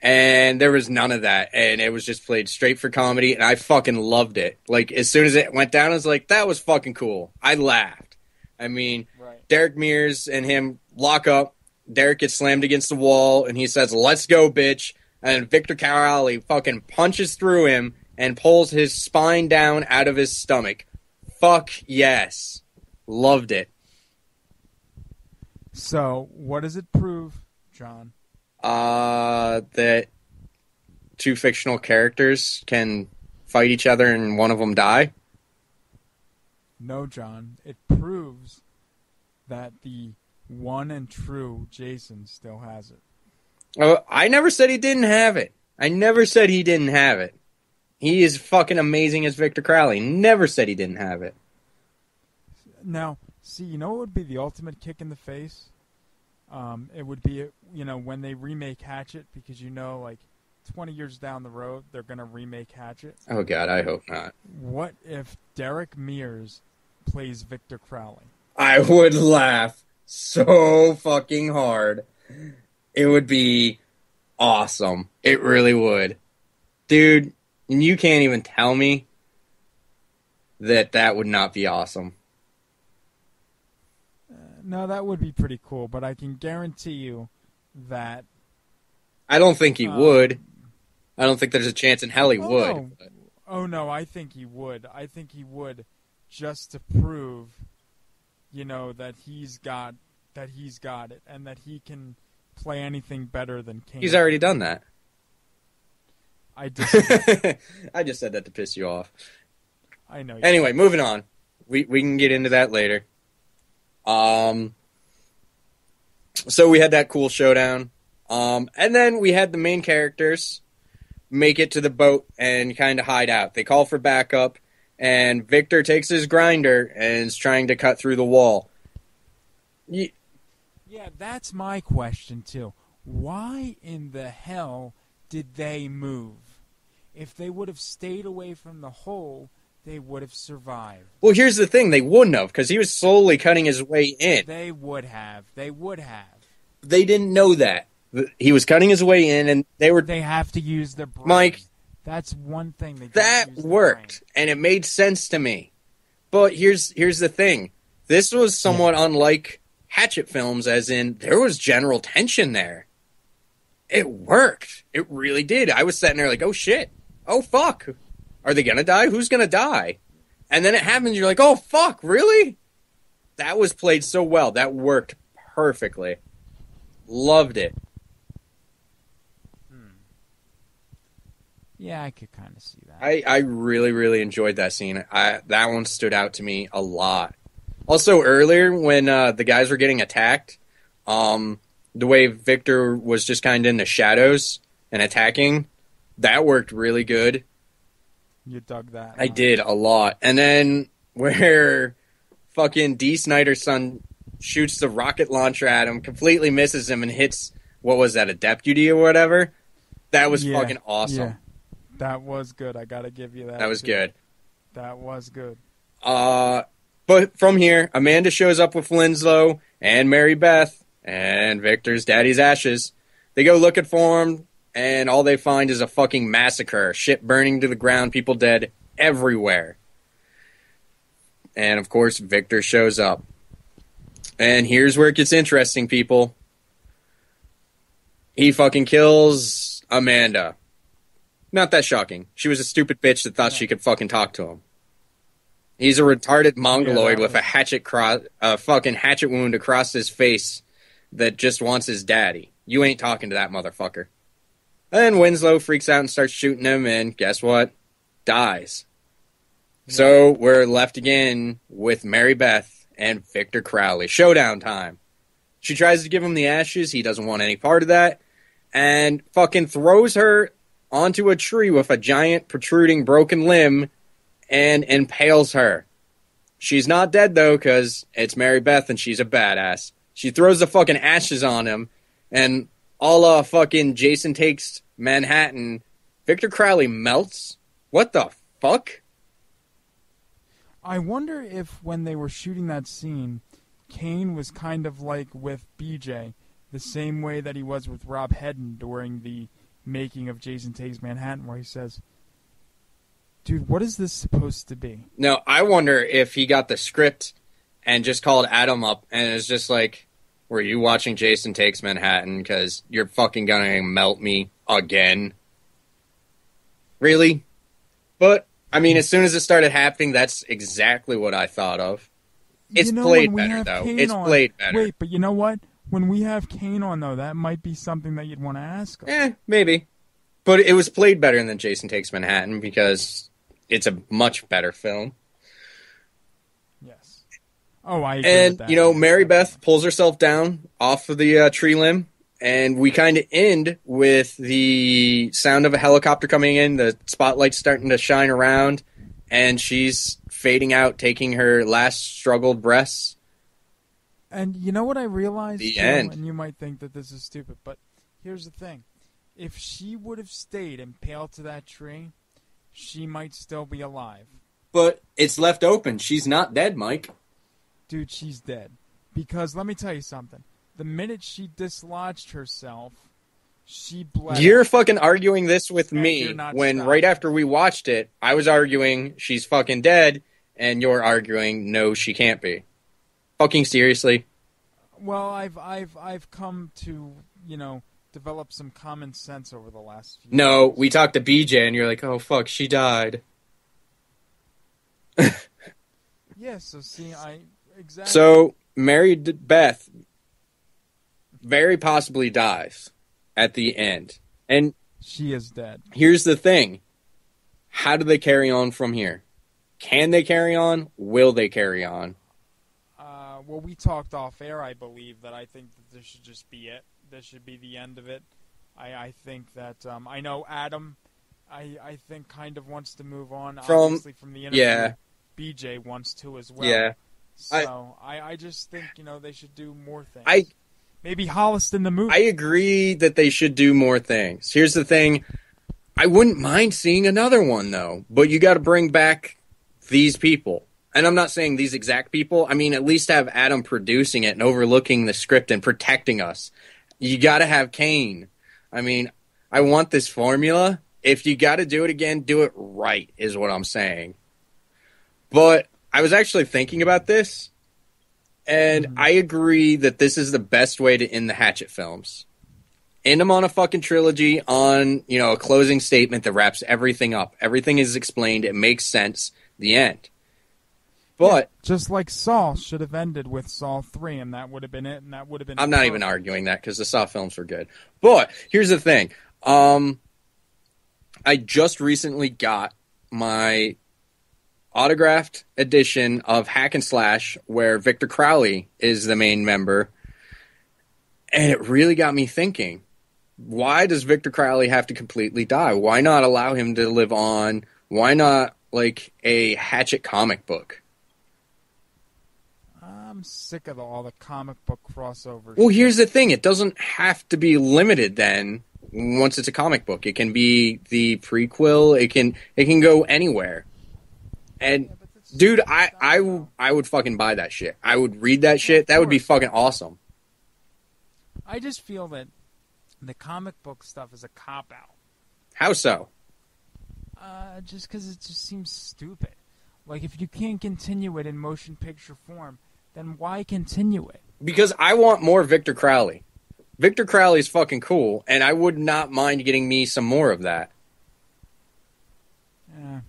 and there was none of that, and it was just played straight for comedy, and I fucking loved it. Like as soon as it went down, I was like, that was fucking cool. I laughed. I mean, Derek Mears and him lock up. Derek gets slammed against the wall, and he says, "Let's go, bitch." And Victor Crowley fucking punches through him and pulls his spine down out of his stomach. Fuck yes, loved it. So, what does it prove, John? Uh, that two fictional characters can fight each other and one of them die. No, John. It proves that the one and true Jason still has it. Oh, I never said he didn't have it. I never said he didn't have it. He is fucking amazing as Victor Crowley. Never said he didn't have it. Now, see, you know what would be the ultimate kick in the face? Um, it would be, you know, when they remake Hatchet, because you know, like, 20 years down the road, they're going to remake Hatchet. Oh god, I hope not. What if Derek Mears plays Victor Crowley? I would laugh so fucking hard. It would be awesome. It really would. Dude, and you can't even tell me that that would not be awesome. No, that would be pretty cool, but I can guarantee you that. I don't think he Uh, would. I don't think there's a chance in hell he Oh, would. no. Oh no, I think he would. I think he would, just to prove, you know, that he's got that he's got it, and that he can play anything better than Kane. He's already done that. I disagree. I just said that to piss you off. I know. you- Anyway, moving on. We we can get into that later. Um so we had that cool showdown. Um and then we had the main characters make it to the boat and kind of hide out. They call for backup and Victor takes his grinder and is trying to cut through the wall. Ye- Yeah, that's my question too. Why in the hell did they move? If they would have stayed away from the hole, they would have survived. Well, here's the thing, they wouldn't have cuz he was slowly cutting his way in. They would have. They would have. They didn't know that. He was cutting his way in and they were They have to use their brain. Mike, That's one thing they that worked and it made sense to me but here's here's the thing this was somewhat unlike hatchet films as in there was general tension there it worked it really did i was sitting there like oh shit oh fuck are they gonna die who's gonna die and then it happens you're like oh fuck really that was played so well that worked perfectly loved it Yeah, I could kind of see that. I, I really really enjoyed that scene. I that one stood out to me a lot. Also earlier when uh, the guys were getting attacked, um, the way Victor was just kind of in the shadows and attacking, that worked really good. You dug that. I did a lot. And then where fucking Dee Snider's son shoots the rocket launcher at him, completely misses him, and hits what was that a deputy or whatever? That was Yeah, fucking awesome. yeah. That was good. I gotta give you that. That was too. good. That was good. Uh, but from here, Amanda shows up with Winslow and Mary Beth and Victor's daddy's ashes. They go looking for him, and all they find is a fucking massacre. Shit burning to the ground, people dead everywhere. And of course, Victor shows up. And here's where it gets interesting, people. He fucking kills Amanda. Not that shocking. She was a stupid bitch that thought she could fucking talk to him. He's a retarded mongoloid that with a hatchet cross, a fucking hatchet wound across his face that just wants his daddy. You ain't talking to that motherfucker. And Winslow freaks out and starts shooting him, and guess what? Dies. So we're left again with Mary Beth and Victor Crowley. Showdown time. She tries to give him the ashes. He doesn't want any part of that. And fucking throws her onto a tree with a giant protruding broken limb and impales her. She's not dead though, because it's Mary Beth and she's a badass. She throws the fucking ashes on him, and all uh fucking Jason takes Manhattan. Victor Crowley melts. What the fuck? I wonder if when they were shooting that scene, Kane was kind of like with BJ, the same way that he was with Rob Hedden during the making of Jason Takes Manhattan, where he says, "Dude, what is this supposed to be?" No, I wonder if he got the script and just called Adam up and is just like, "Were you watching Jason Takes Manhattan? Because you're fucking gonna melt me again." Really? But I mean, as soon as it started happening, that's exactly what I thought of. It's You know, played better though. Kane It's on- played better. Wait, but you know what? When we have Kane on, though, that might be something that you'd want to ask. Him. Eh, maybe. But it was played better than Jason Takes Manhattan because it's a much better film. Yes. Oh, I agree and with that. you know mary beth pulls herself down off of the uh, tree limb and we kind of end with the sound of a helicopter coming in the spotlight's starting to shine around and she's fading out taking her last struggled breaths And you know what I realized? The too? end. And you might think that this is stupid, but here's the thing: if she would have stayed impaled to that tree, she might still be alive. but it's left open she's not dead mike Dude, she's dead. Because let me tell you something: the minute she dislodged herself, she bled. you're fucking arguing this with And me when stopping. right after we watched it i was arguing she's fucking dead and you're arguing no she can't be fucking seriously Well, I've I've I've come to you know develop some common sense over the last few. No, we talked to BJ, and you're like, "Oh fuck, she died." Yeah. So see, I exactly. So Mary Beth very possibly dies at the end, and she is dead. here's the thing: how do they carry on from here? Can they carry on? Will they carry on? Uh, well, we talked off air. I believe that I think that this should just be it. This should be the end of it. I, I think that um, I know Adam. I I think kind of wants to move on. From- obviously from the interview. yeah. BJ wants to as well. Yeah. I- So I, I just think you know they should do more things. I maybe Holliston the movie. I agree that they should do more things. Here's the thing: I wouldn't mind seeing another one though, but you got to bring back these people. And I'm not saying these exact people. I mean, at least have Adam producing it and overlooking the script and protecting us. You got to have Kane. I mean, I want this formula. If you got to do it again, do it right, is what I'm saying. But I was actually thinking about this, and I agree that this is the best way to end the Hatchet films. End them on a fucking trilogy, on you know a closing statement that wraps everything up. Everything is explained. It makes sense. The end. But just like Saw should have ended with Saw three, and that would have been it, and that would have been. I'm not even arguing that because the Saw films were good. But here's the thing. Um, I just recently got my autographed edition of Hack and Slash where Victor Crowley is the main member. And it really got me thinking. Why does Victor Crowley have to completely die? Why not allow him to live on? Why not like a Hatchet comic book? I'm sick of all the comic book crossovers. Well, here's the thing: it doesn't have to be limited. Then, once it's a comic book, it can be the prequel. It can it can go anywhere. And, dude, I I I would fucking buy that shit. I would read that shit. That would be fucking awesome. I just feel that the comic book stuff is a cop out. How so? Uh, just because it just seems stupid. Like if you can't continue it in motion picture form, then why continue it? Because I want more Victor Crowley. Victor Crowley is fucking cool, and I would not mind getting me some more of that. Yeah.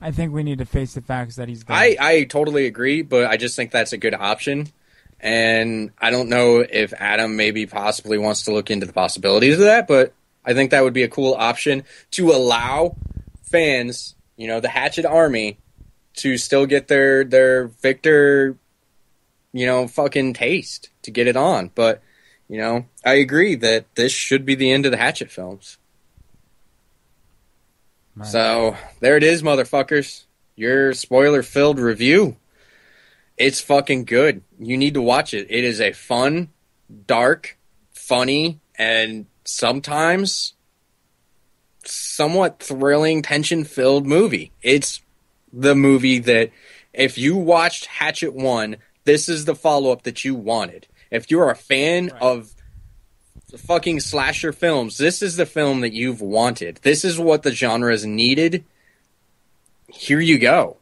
I think we need to face the facts that he's. I, I totally agree, but I just think that's a good option. And I don't know if Adam maybe possibly wants to look into the possibilities of that, but I think that would be a cool option to allow fans, you know, the Hatchet Army, to still get their their Victor, you know, fucking taste to get it on. But you know, I agree that this should be the end of the Hatchet films. So there it is, motherfuckers. Your spoiler filled review. It's fucking good. You need to watch it. It is a fun, dark, funny, and sometimes somewhat thrilling, tension filled movie. It's the movie that If you watched Hatchet 1, this is the follow up that you wanted. If you're a fan of fucking slasher films, this is the film that you've wanted. This is what the genre has needed. Here you go.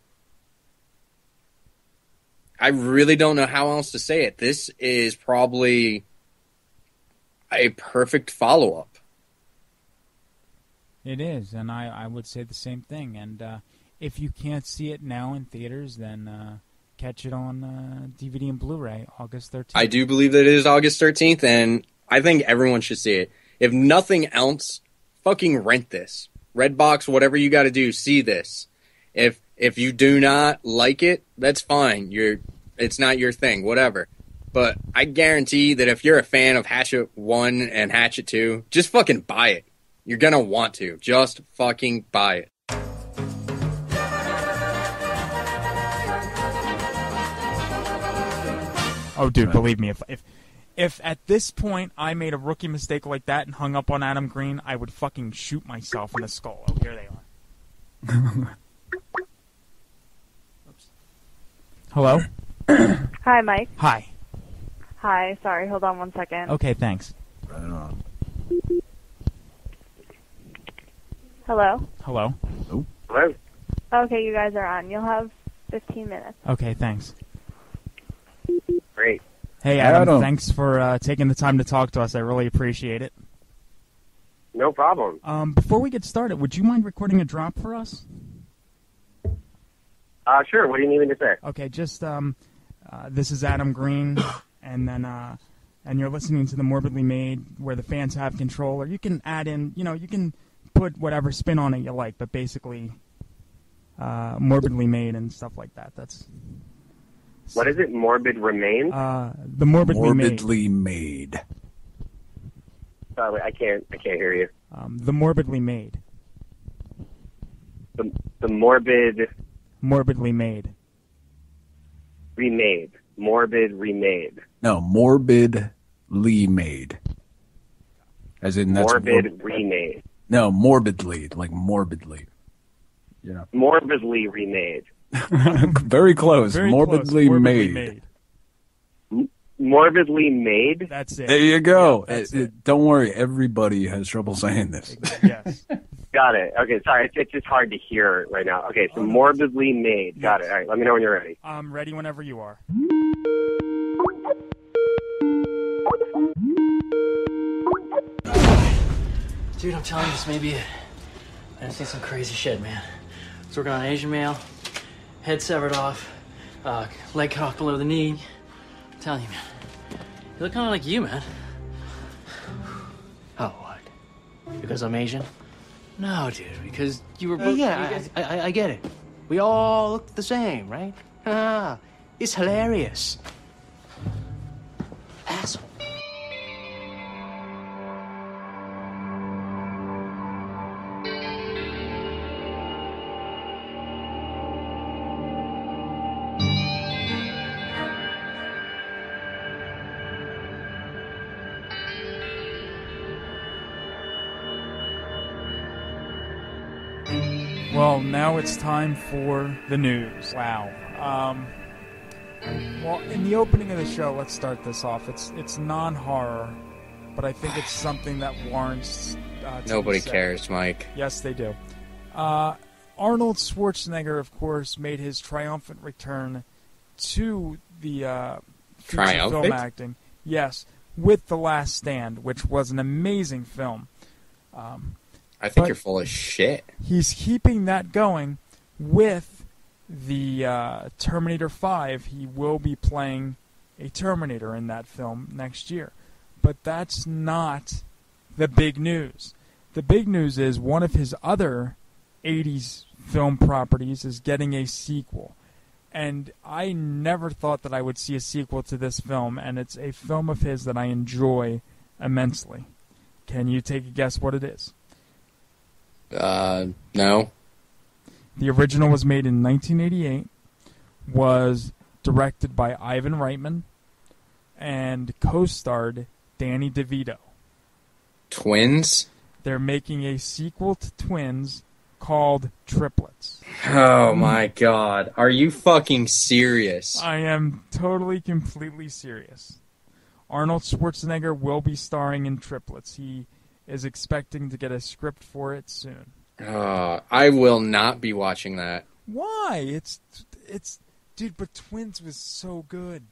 I really don't know how else to say it. This is probably a perfect follow up. It is, and I, I would say the same thing. And uh, if you can't see it now in theaters, then uh, catch it on uh, DVD and Blu-ray August 13th. I do believe that it is August 13th, and I think everyone should see it. If nothing else, fucking rent this. Redbox, whatever you got to do, see this. If if you do not like it, that's fine. You're it's not your thing, whatever. But I guarantee that if you're a fan of Hatchet 1 and Hatchet 2, just fucking buy it. You're going to want to. Just fucking buy it. Oh, dude, believe me, if if if at this point I made a rookie mistake like that and hung up on Adam Green, I would fucking shoot myself in the skull. Oh, here they are. Hello. Hi, Mike. Hi. Hi. Sorry, hold on one second. Okay, thanks. Hello. Hello. Hello. Okay, you guys are on. You'll have 15 minutes. Okay, thanks. Great. Hey, Adam, Adam. thanks for uh, taking the time to talk to us. I really appreciate it. No problem. Um, before we get started, would you mind recording a drop for us? Uh, sure. What do you need me to say? Okay, just um, uh, this is Adam Green, and then uh, and you're listening to the Morbidly Made, where the fans have control, or you can add in, you know, you can put whatever spin on it you like, but basically, uh, Morbidly Made and stuff like that. That's What is it? Morbid remains? uh, the Morbidly, Morbidly made. Sorry, I can't. I can't hear you. Um, the Morbidly Made. The the morbid Morbidly Made. remade. Morbid remade. No, morbidly made. As in that's morbid mor- remade. no, morbidly, like morbidly. You know, Morbidly remade. very close. Very morbidly, close. Morbidly made. made. Morbidly made. That's it. There you go. Yeah, It- it- don't worry, everybody has trouble saying this. Yes. Got it. Okay, sorry. It's, it's just hard to hear right now. Okay, Oh, so morbidly made. Got it. All right, let me know when you're ready. I'm ready whenever you are. Dude, I'm telling you, this may be it. I've seen some crazy shit, man. I was working on an Asian male, head severed off, uh, leg cut off below the knee. I'm telling you, man. You look kind of like you, man. Oh, what? Because I'm Asian? No, dude, because you were Uh, both. yeah, guys- I, I, I get it. We all look the same, right? Ah, it's hilarious. Now it's time for the news. Wow. Um, well, in the opening of the show, let's start this off. It's it's non-horror, but I think it's something that warrants. Uh, Nobody cares, Mike. Yes, they do. Uh, Arnold Schwarzenegger, of course, made his triumphant return to the uh, film acting. Yes, with The Last Stand, which was an amazing film. Um, I think But- you're full of shit. he's keeping that going with the uh, Terminator 5. He will be playing a Terminator in that film next year. But that's not the big news. The big news is one of his other 80s film properties is getting a sequel. And I never thought that I would see a sequel to this film, and it's a film of his that I enjoy immensely. Can you take a guess what it is? Uh, no. The original was made in 1988, was directed by Ivan Reitman, and co-starred Danny DeVito. Twins? They're making a sequel to Twins called Triplets. Oh my god. Are you fucking serious? I am totally, completely serious. Arnold Schwarzenegger will be starring in Triplets. He is expecting to get a script for it soon. Uh, I will not be watching that. Why? It's it's dude, but Twins was so good.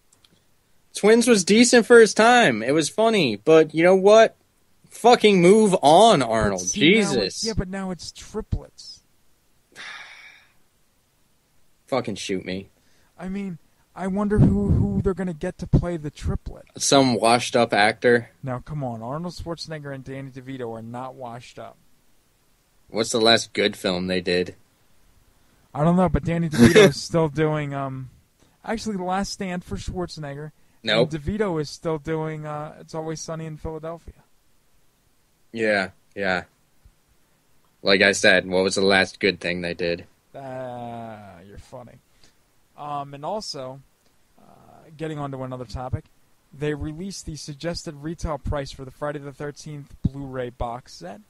Twins was decent for his time. It was funny, but you know what? Fucking move on, Arnold. See, Jesus. Yeah, but now it's triplets. Fucking shoot me. I mean, I wonder who who they're gonna get to play the triplet. Some washed up actor. Now, come on, Arnold Schwarzenegger and Danny DeVito are not washed up. What's the last good film they did? I don't know, but Danny DeVito is still doing um, actually, The Last Stand for Schwarzenegger. Nope. DeVito is still doing uh, It's Always Sunny in Philadelphia. Yeah, yeah. Like I said, what was the last good thing they did? Uh, you're funny. Um, and also, uh, getting onto another topic, they released the suggested retail price for the Friday the 13th Blu-ray box set.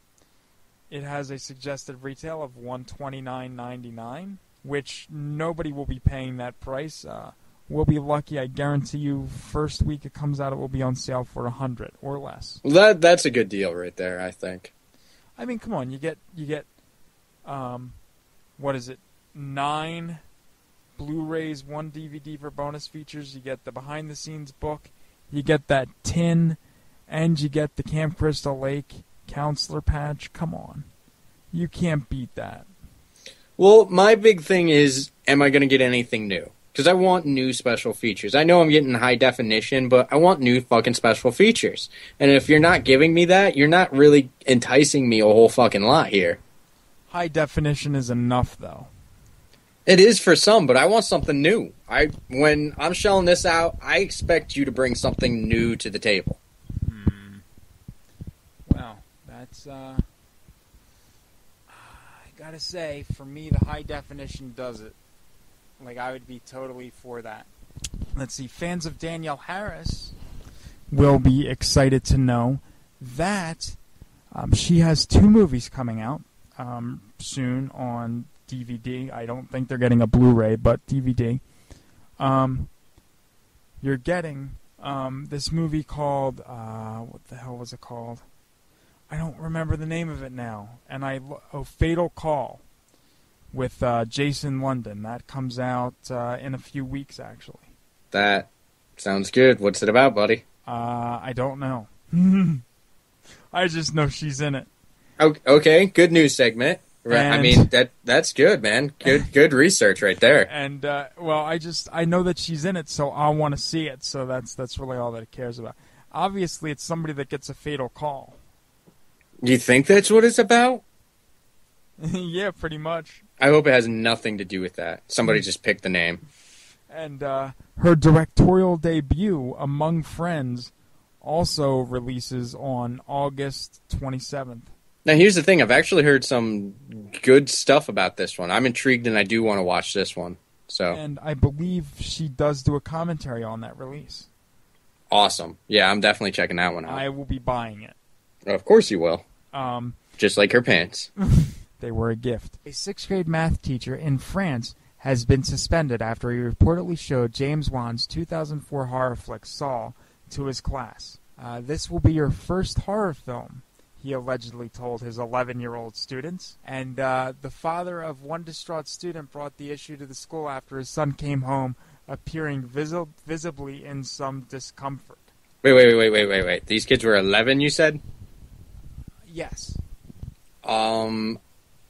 It has a suggested retail of 129.99, which nobody will be paying that price. Uh, we'll be lucky. I guarantee you, first week it comes out, it will be on sale for a hundred or less. Well, that that's a good deal right there. I think. I mean, come on, you get you get, um, what is it? Nine Blu-rays, one DVD for bonus features. You get the behind-the-scenes book, you get that tin, and you get the Camp Crystal Lake counselor patch. Come on, you can't beat that. Well, my big thing is, am I going to get anything new? Because I want new special features. I know I'm getting high definition, but I want new fucking special features. And if you're not giving me that, you're not really enticing me a whole fucking lot here. High definition is enough, though. It is for some, but I want something new. I when I'm shelling this out, I expect you to bring something new to the table. Well, that's uh, I gotta say, for me, the high definition does it. Like I would be totally for that. Let's see, fans of Danielle Harris will be excited to know that um, she has two movies coming out um, soon on DVD. I don't think they're getting a Blu-ray, but DVD. Um, you're getting um, this movie called uh, what the hell was it called? I don't remember the name of it now. And I oh, Fatal Call with uh, Jason London. That comes out uh, in a few weeks, actually. That sounds good. What's it about, buddy? Uh, I don't know. I just know she's in it. Okay, good news segment. Right, I mean that that's good, man. Good good research right there. And uh, well, I just I know that she's in it, so I want to see it. So that's that's really all that it cares about. Obviously, it's somebody that gets a fatal call. You think that's what it's about? yeah, pretty much. I hope it has nothing to do with that. Somebody just picked the name. And uh, her directorial debut, Among Friends, also releases on August 27th. Now here's the thing, I've actually heard some good stuff about this one. I'm intrigued and I do want to watch this one. So And I believe she does do a commentary on that release. awesome. Yeah, I'm definitely checking that one out. I will be buying it. Of course you will. Um, Just like her pants. they were a gift. A sixth grade math teacher in France has been suspended after he reportedly showed James Wan's 2004 horror flick Saw to his class. Uh, this will be your first horror film, he allegedly told his 11 year old students. And uh, the father of one distraught student brought the issue to the school after his son came home appearing visi- visibly in some discomfort. Wait, wait, wait, wait, wait, wait. These kids were 11, you said? Yes. Um,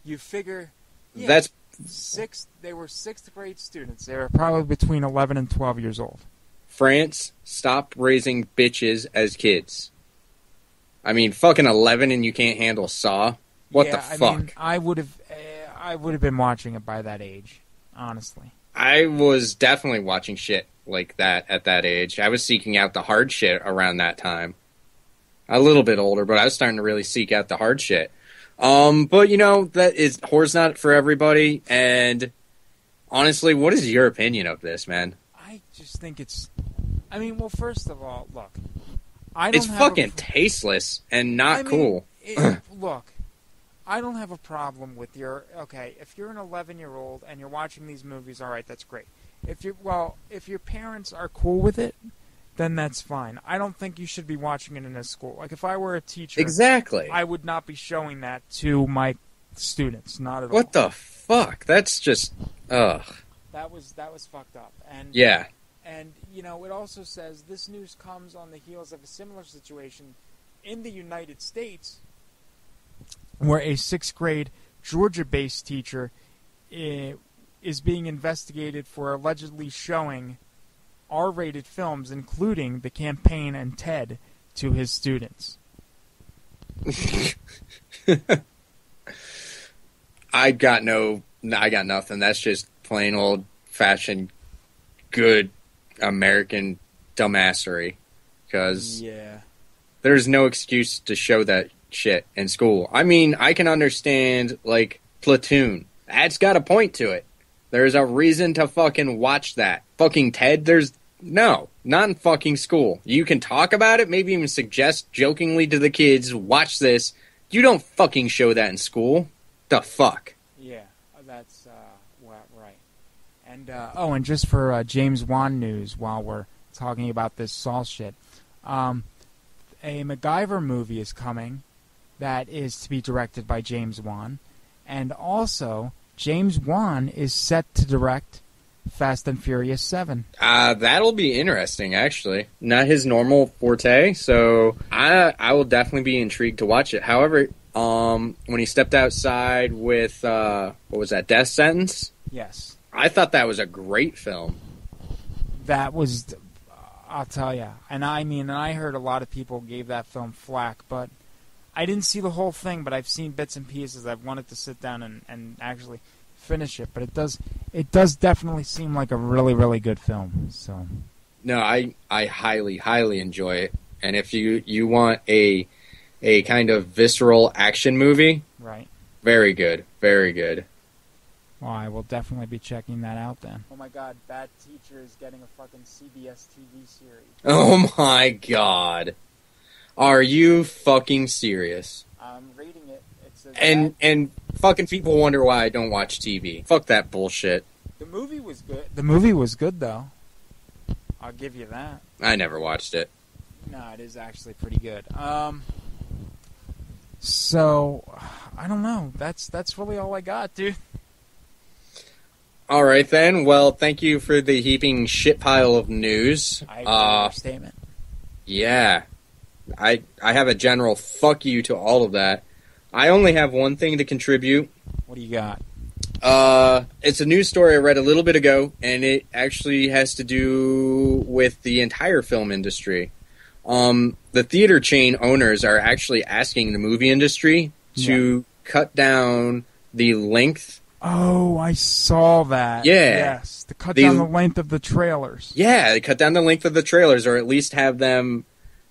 You figure. yeah, That's- sixth. They were sixth grade students. They were probably between eleven and twelve years old. France stop raising bitches as kids. I mean, fucking 11 and you can't handle Saw? What yeah, the I fuck? mean, I would have. Uh, I would have been watching it by that age, honestly. I was definitely watching shit like that at that age. I was seeking out the hard shit around that time. A little bit older, but I was starting to really seek out the hard shit. Um, but you know, that is horror's not for everybody, and honestly, what is your opinion of this, man? I just think it's. I mean, well, first of all, look. I don't It's fucking A, tasteless and not I mean, cool. it- look, I don't have a problem with your okay. If you're an 11 year old and you're watching these movies, all right, that's great. If you well, if your parents are cool with it, then that's fine. I don't think you should be watching it in a school. Like if I were a teacher, Exactly. I would not be showing that to my students. Not at all. What the fuck? That's just ugh. That was that was fucked up. And Yeah. And you know, it also says this news comes on the heels of a similar situation in the United States, where a sixth grade Georgia-based teacher eh, is being investigated for allegedly showing R-rated films, including The Campaign and Ted, to his students. I got no, I got nothing. That's just plain old fashioned good American dumbassery. Because Yeah. there's no excuse to show that shit in school. I mean, I can understand like Platoon. That's got a point to it. There's a reason to fucking watch that. Fucking Ted, there's no, not in fucking school. You can talk about it, maybe even suggest jokingly to the kids, watch this. You don't fucking show that in school. The fuck? Yeah, that's uh, wa- right. And uh, oh, and just for uh, James Wan news, while we're talking about this Saw shit, um, a MacGyver movie is coming that is to be directed by James Wan, and also James Wan is set to direct Fast and Furious Seven. Uh, that'll be interesting, actually. Not his normal forte, so I I will definitely be intrigued to watch it. However, um, when he stepped outside with uh, what was that, Death Sentence? Yes, I thought that was a great film. that was. I'll tell you, and I mean, and I heard a lot of people gave that film flack, but I didn't see the whole thing, but I've seen bits and pieces. I've wanted to sit down and, and actually finish it, but it does it does definitely seem like a really really good film. So No, I I highly highly enjoy it, and if you you want a a kind of visceral action movie, right, very good, very good. Well, I will definitely be checking that out then. Oh my God, Bad Teacher is getting a fucking CBS TV series. Oh my god, are you fucking serious? I'm reading it. It says and and fucking people wonder why I don't watch TV. Fuck that bullshit. the movie was good. The movie was good though. I'll give you that. I never watched it. No, it is actually pretty good. Um, so I don't know. That's that's really all I got, dude. All right then. Well, thank you for the heaping shit pile of news. I agree Uh, with your statement. yeah, I I have a general fuck you to all of that. I only have one thing to contribute. What do you got? Uh, it's a news story I read a little bit ago, and it actually has to do with the entire film industry. Um, the theater chain owners are actually asking the movie industry to cut down the length. Oh, I saw that. Yeah. Yes, to cut The- down the length of the trailers. Yeah, they cut down the length of the trailers, or at least have them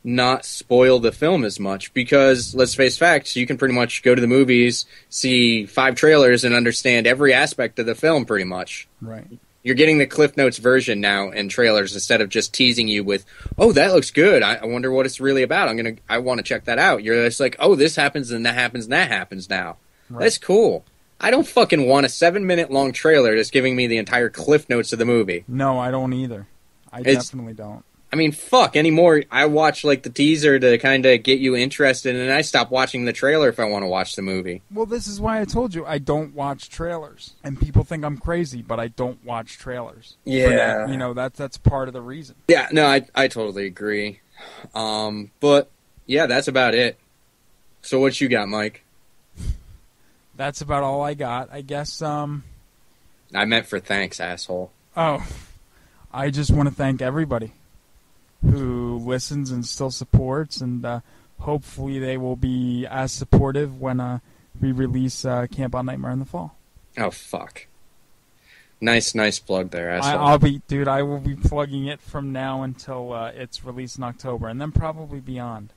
not spoil the film as much. Because let's face facts, you can pretty much go to the movies, see five trailers, and understand every aspect of the film pretty much. Right. You're getting the Cliff Notes version now in trailers instead of just teasing you with, "Oh, that looks good. I, I wonder what it's really about. I'm gonna, I want to check that out." You're just like, "Oh, this happens and that happens and that happens now." Right. That's cool. I don't fucking want a seven minute long trailer just giving me the entire Cliff Notes of the movie. No, I don't either. I It's- definitely don't. I mean, fuck anymore. I watch like the teaser to kind of get you interested, and I stop watching the trailer if I want to watch the movie. Well, this is why I told you I don't watch trailers, and people think I'm crazy, but I don't watch trailers. Yeah. that, you know that's that's part of the reason. Yeah, no, I I totally agree. Um, but yeah, that's about it. So what you got, Mike? That's about all I got. I guess. Um. I meant for thanks, asshole. Oh, I just want to thank everybody who listens and still supports, and uh, hopefully they will be as supportive when uh, we release uh, Camp on Nightmare in the fall. Oh fuck. Nice, nice plug there, I, asshole. I'll be, dude. I will be plugging it from now until uh, it's released in October, and then probably beyond.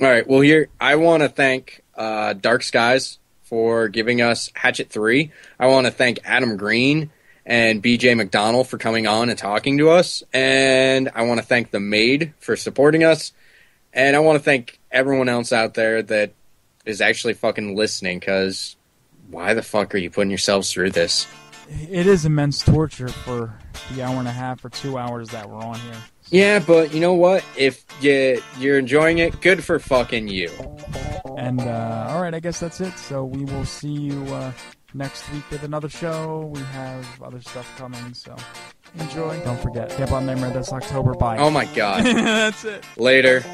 All right. Well, here I want to thank uh, Dark Skies for giving us Hatchet Three. I want to thank Adam Green and BJ McDonnell for coming on and talking to us, and I want to thank the Maid for supporting us, and I want to thank everyone else out there that is actually fucking listening, because why the fuck are you putting yourselves through this? It is immense torture for the hour and a half or two hours that we're on here. Yeah, but you know what? If you you're enjoying it, good for fucking you. And uh, all right, I guess that's it. So we will see you uh, next week with another show. We have other stuff coming, so enjoy. Don't forget, Camp on Nightmare this October. Bye. Oh my god. that's it. Later.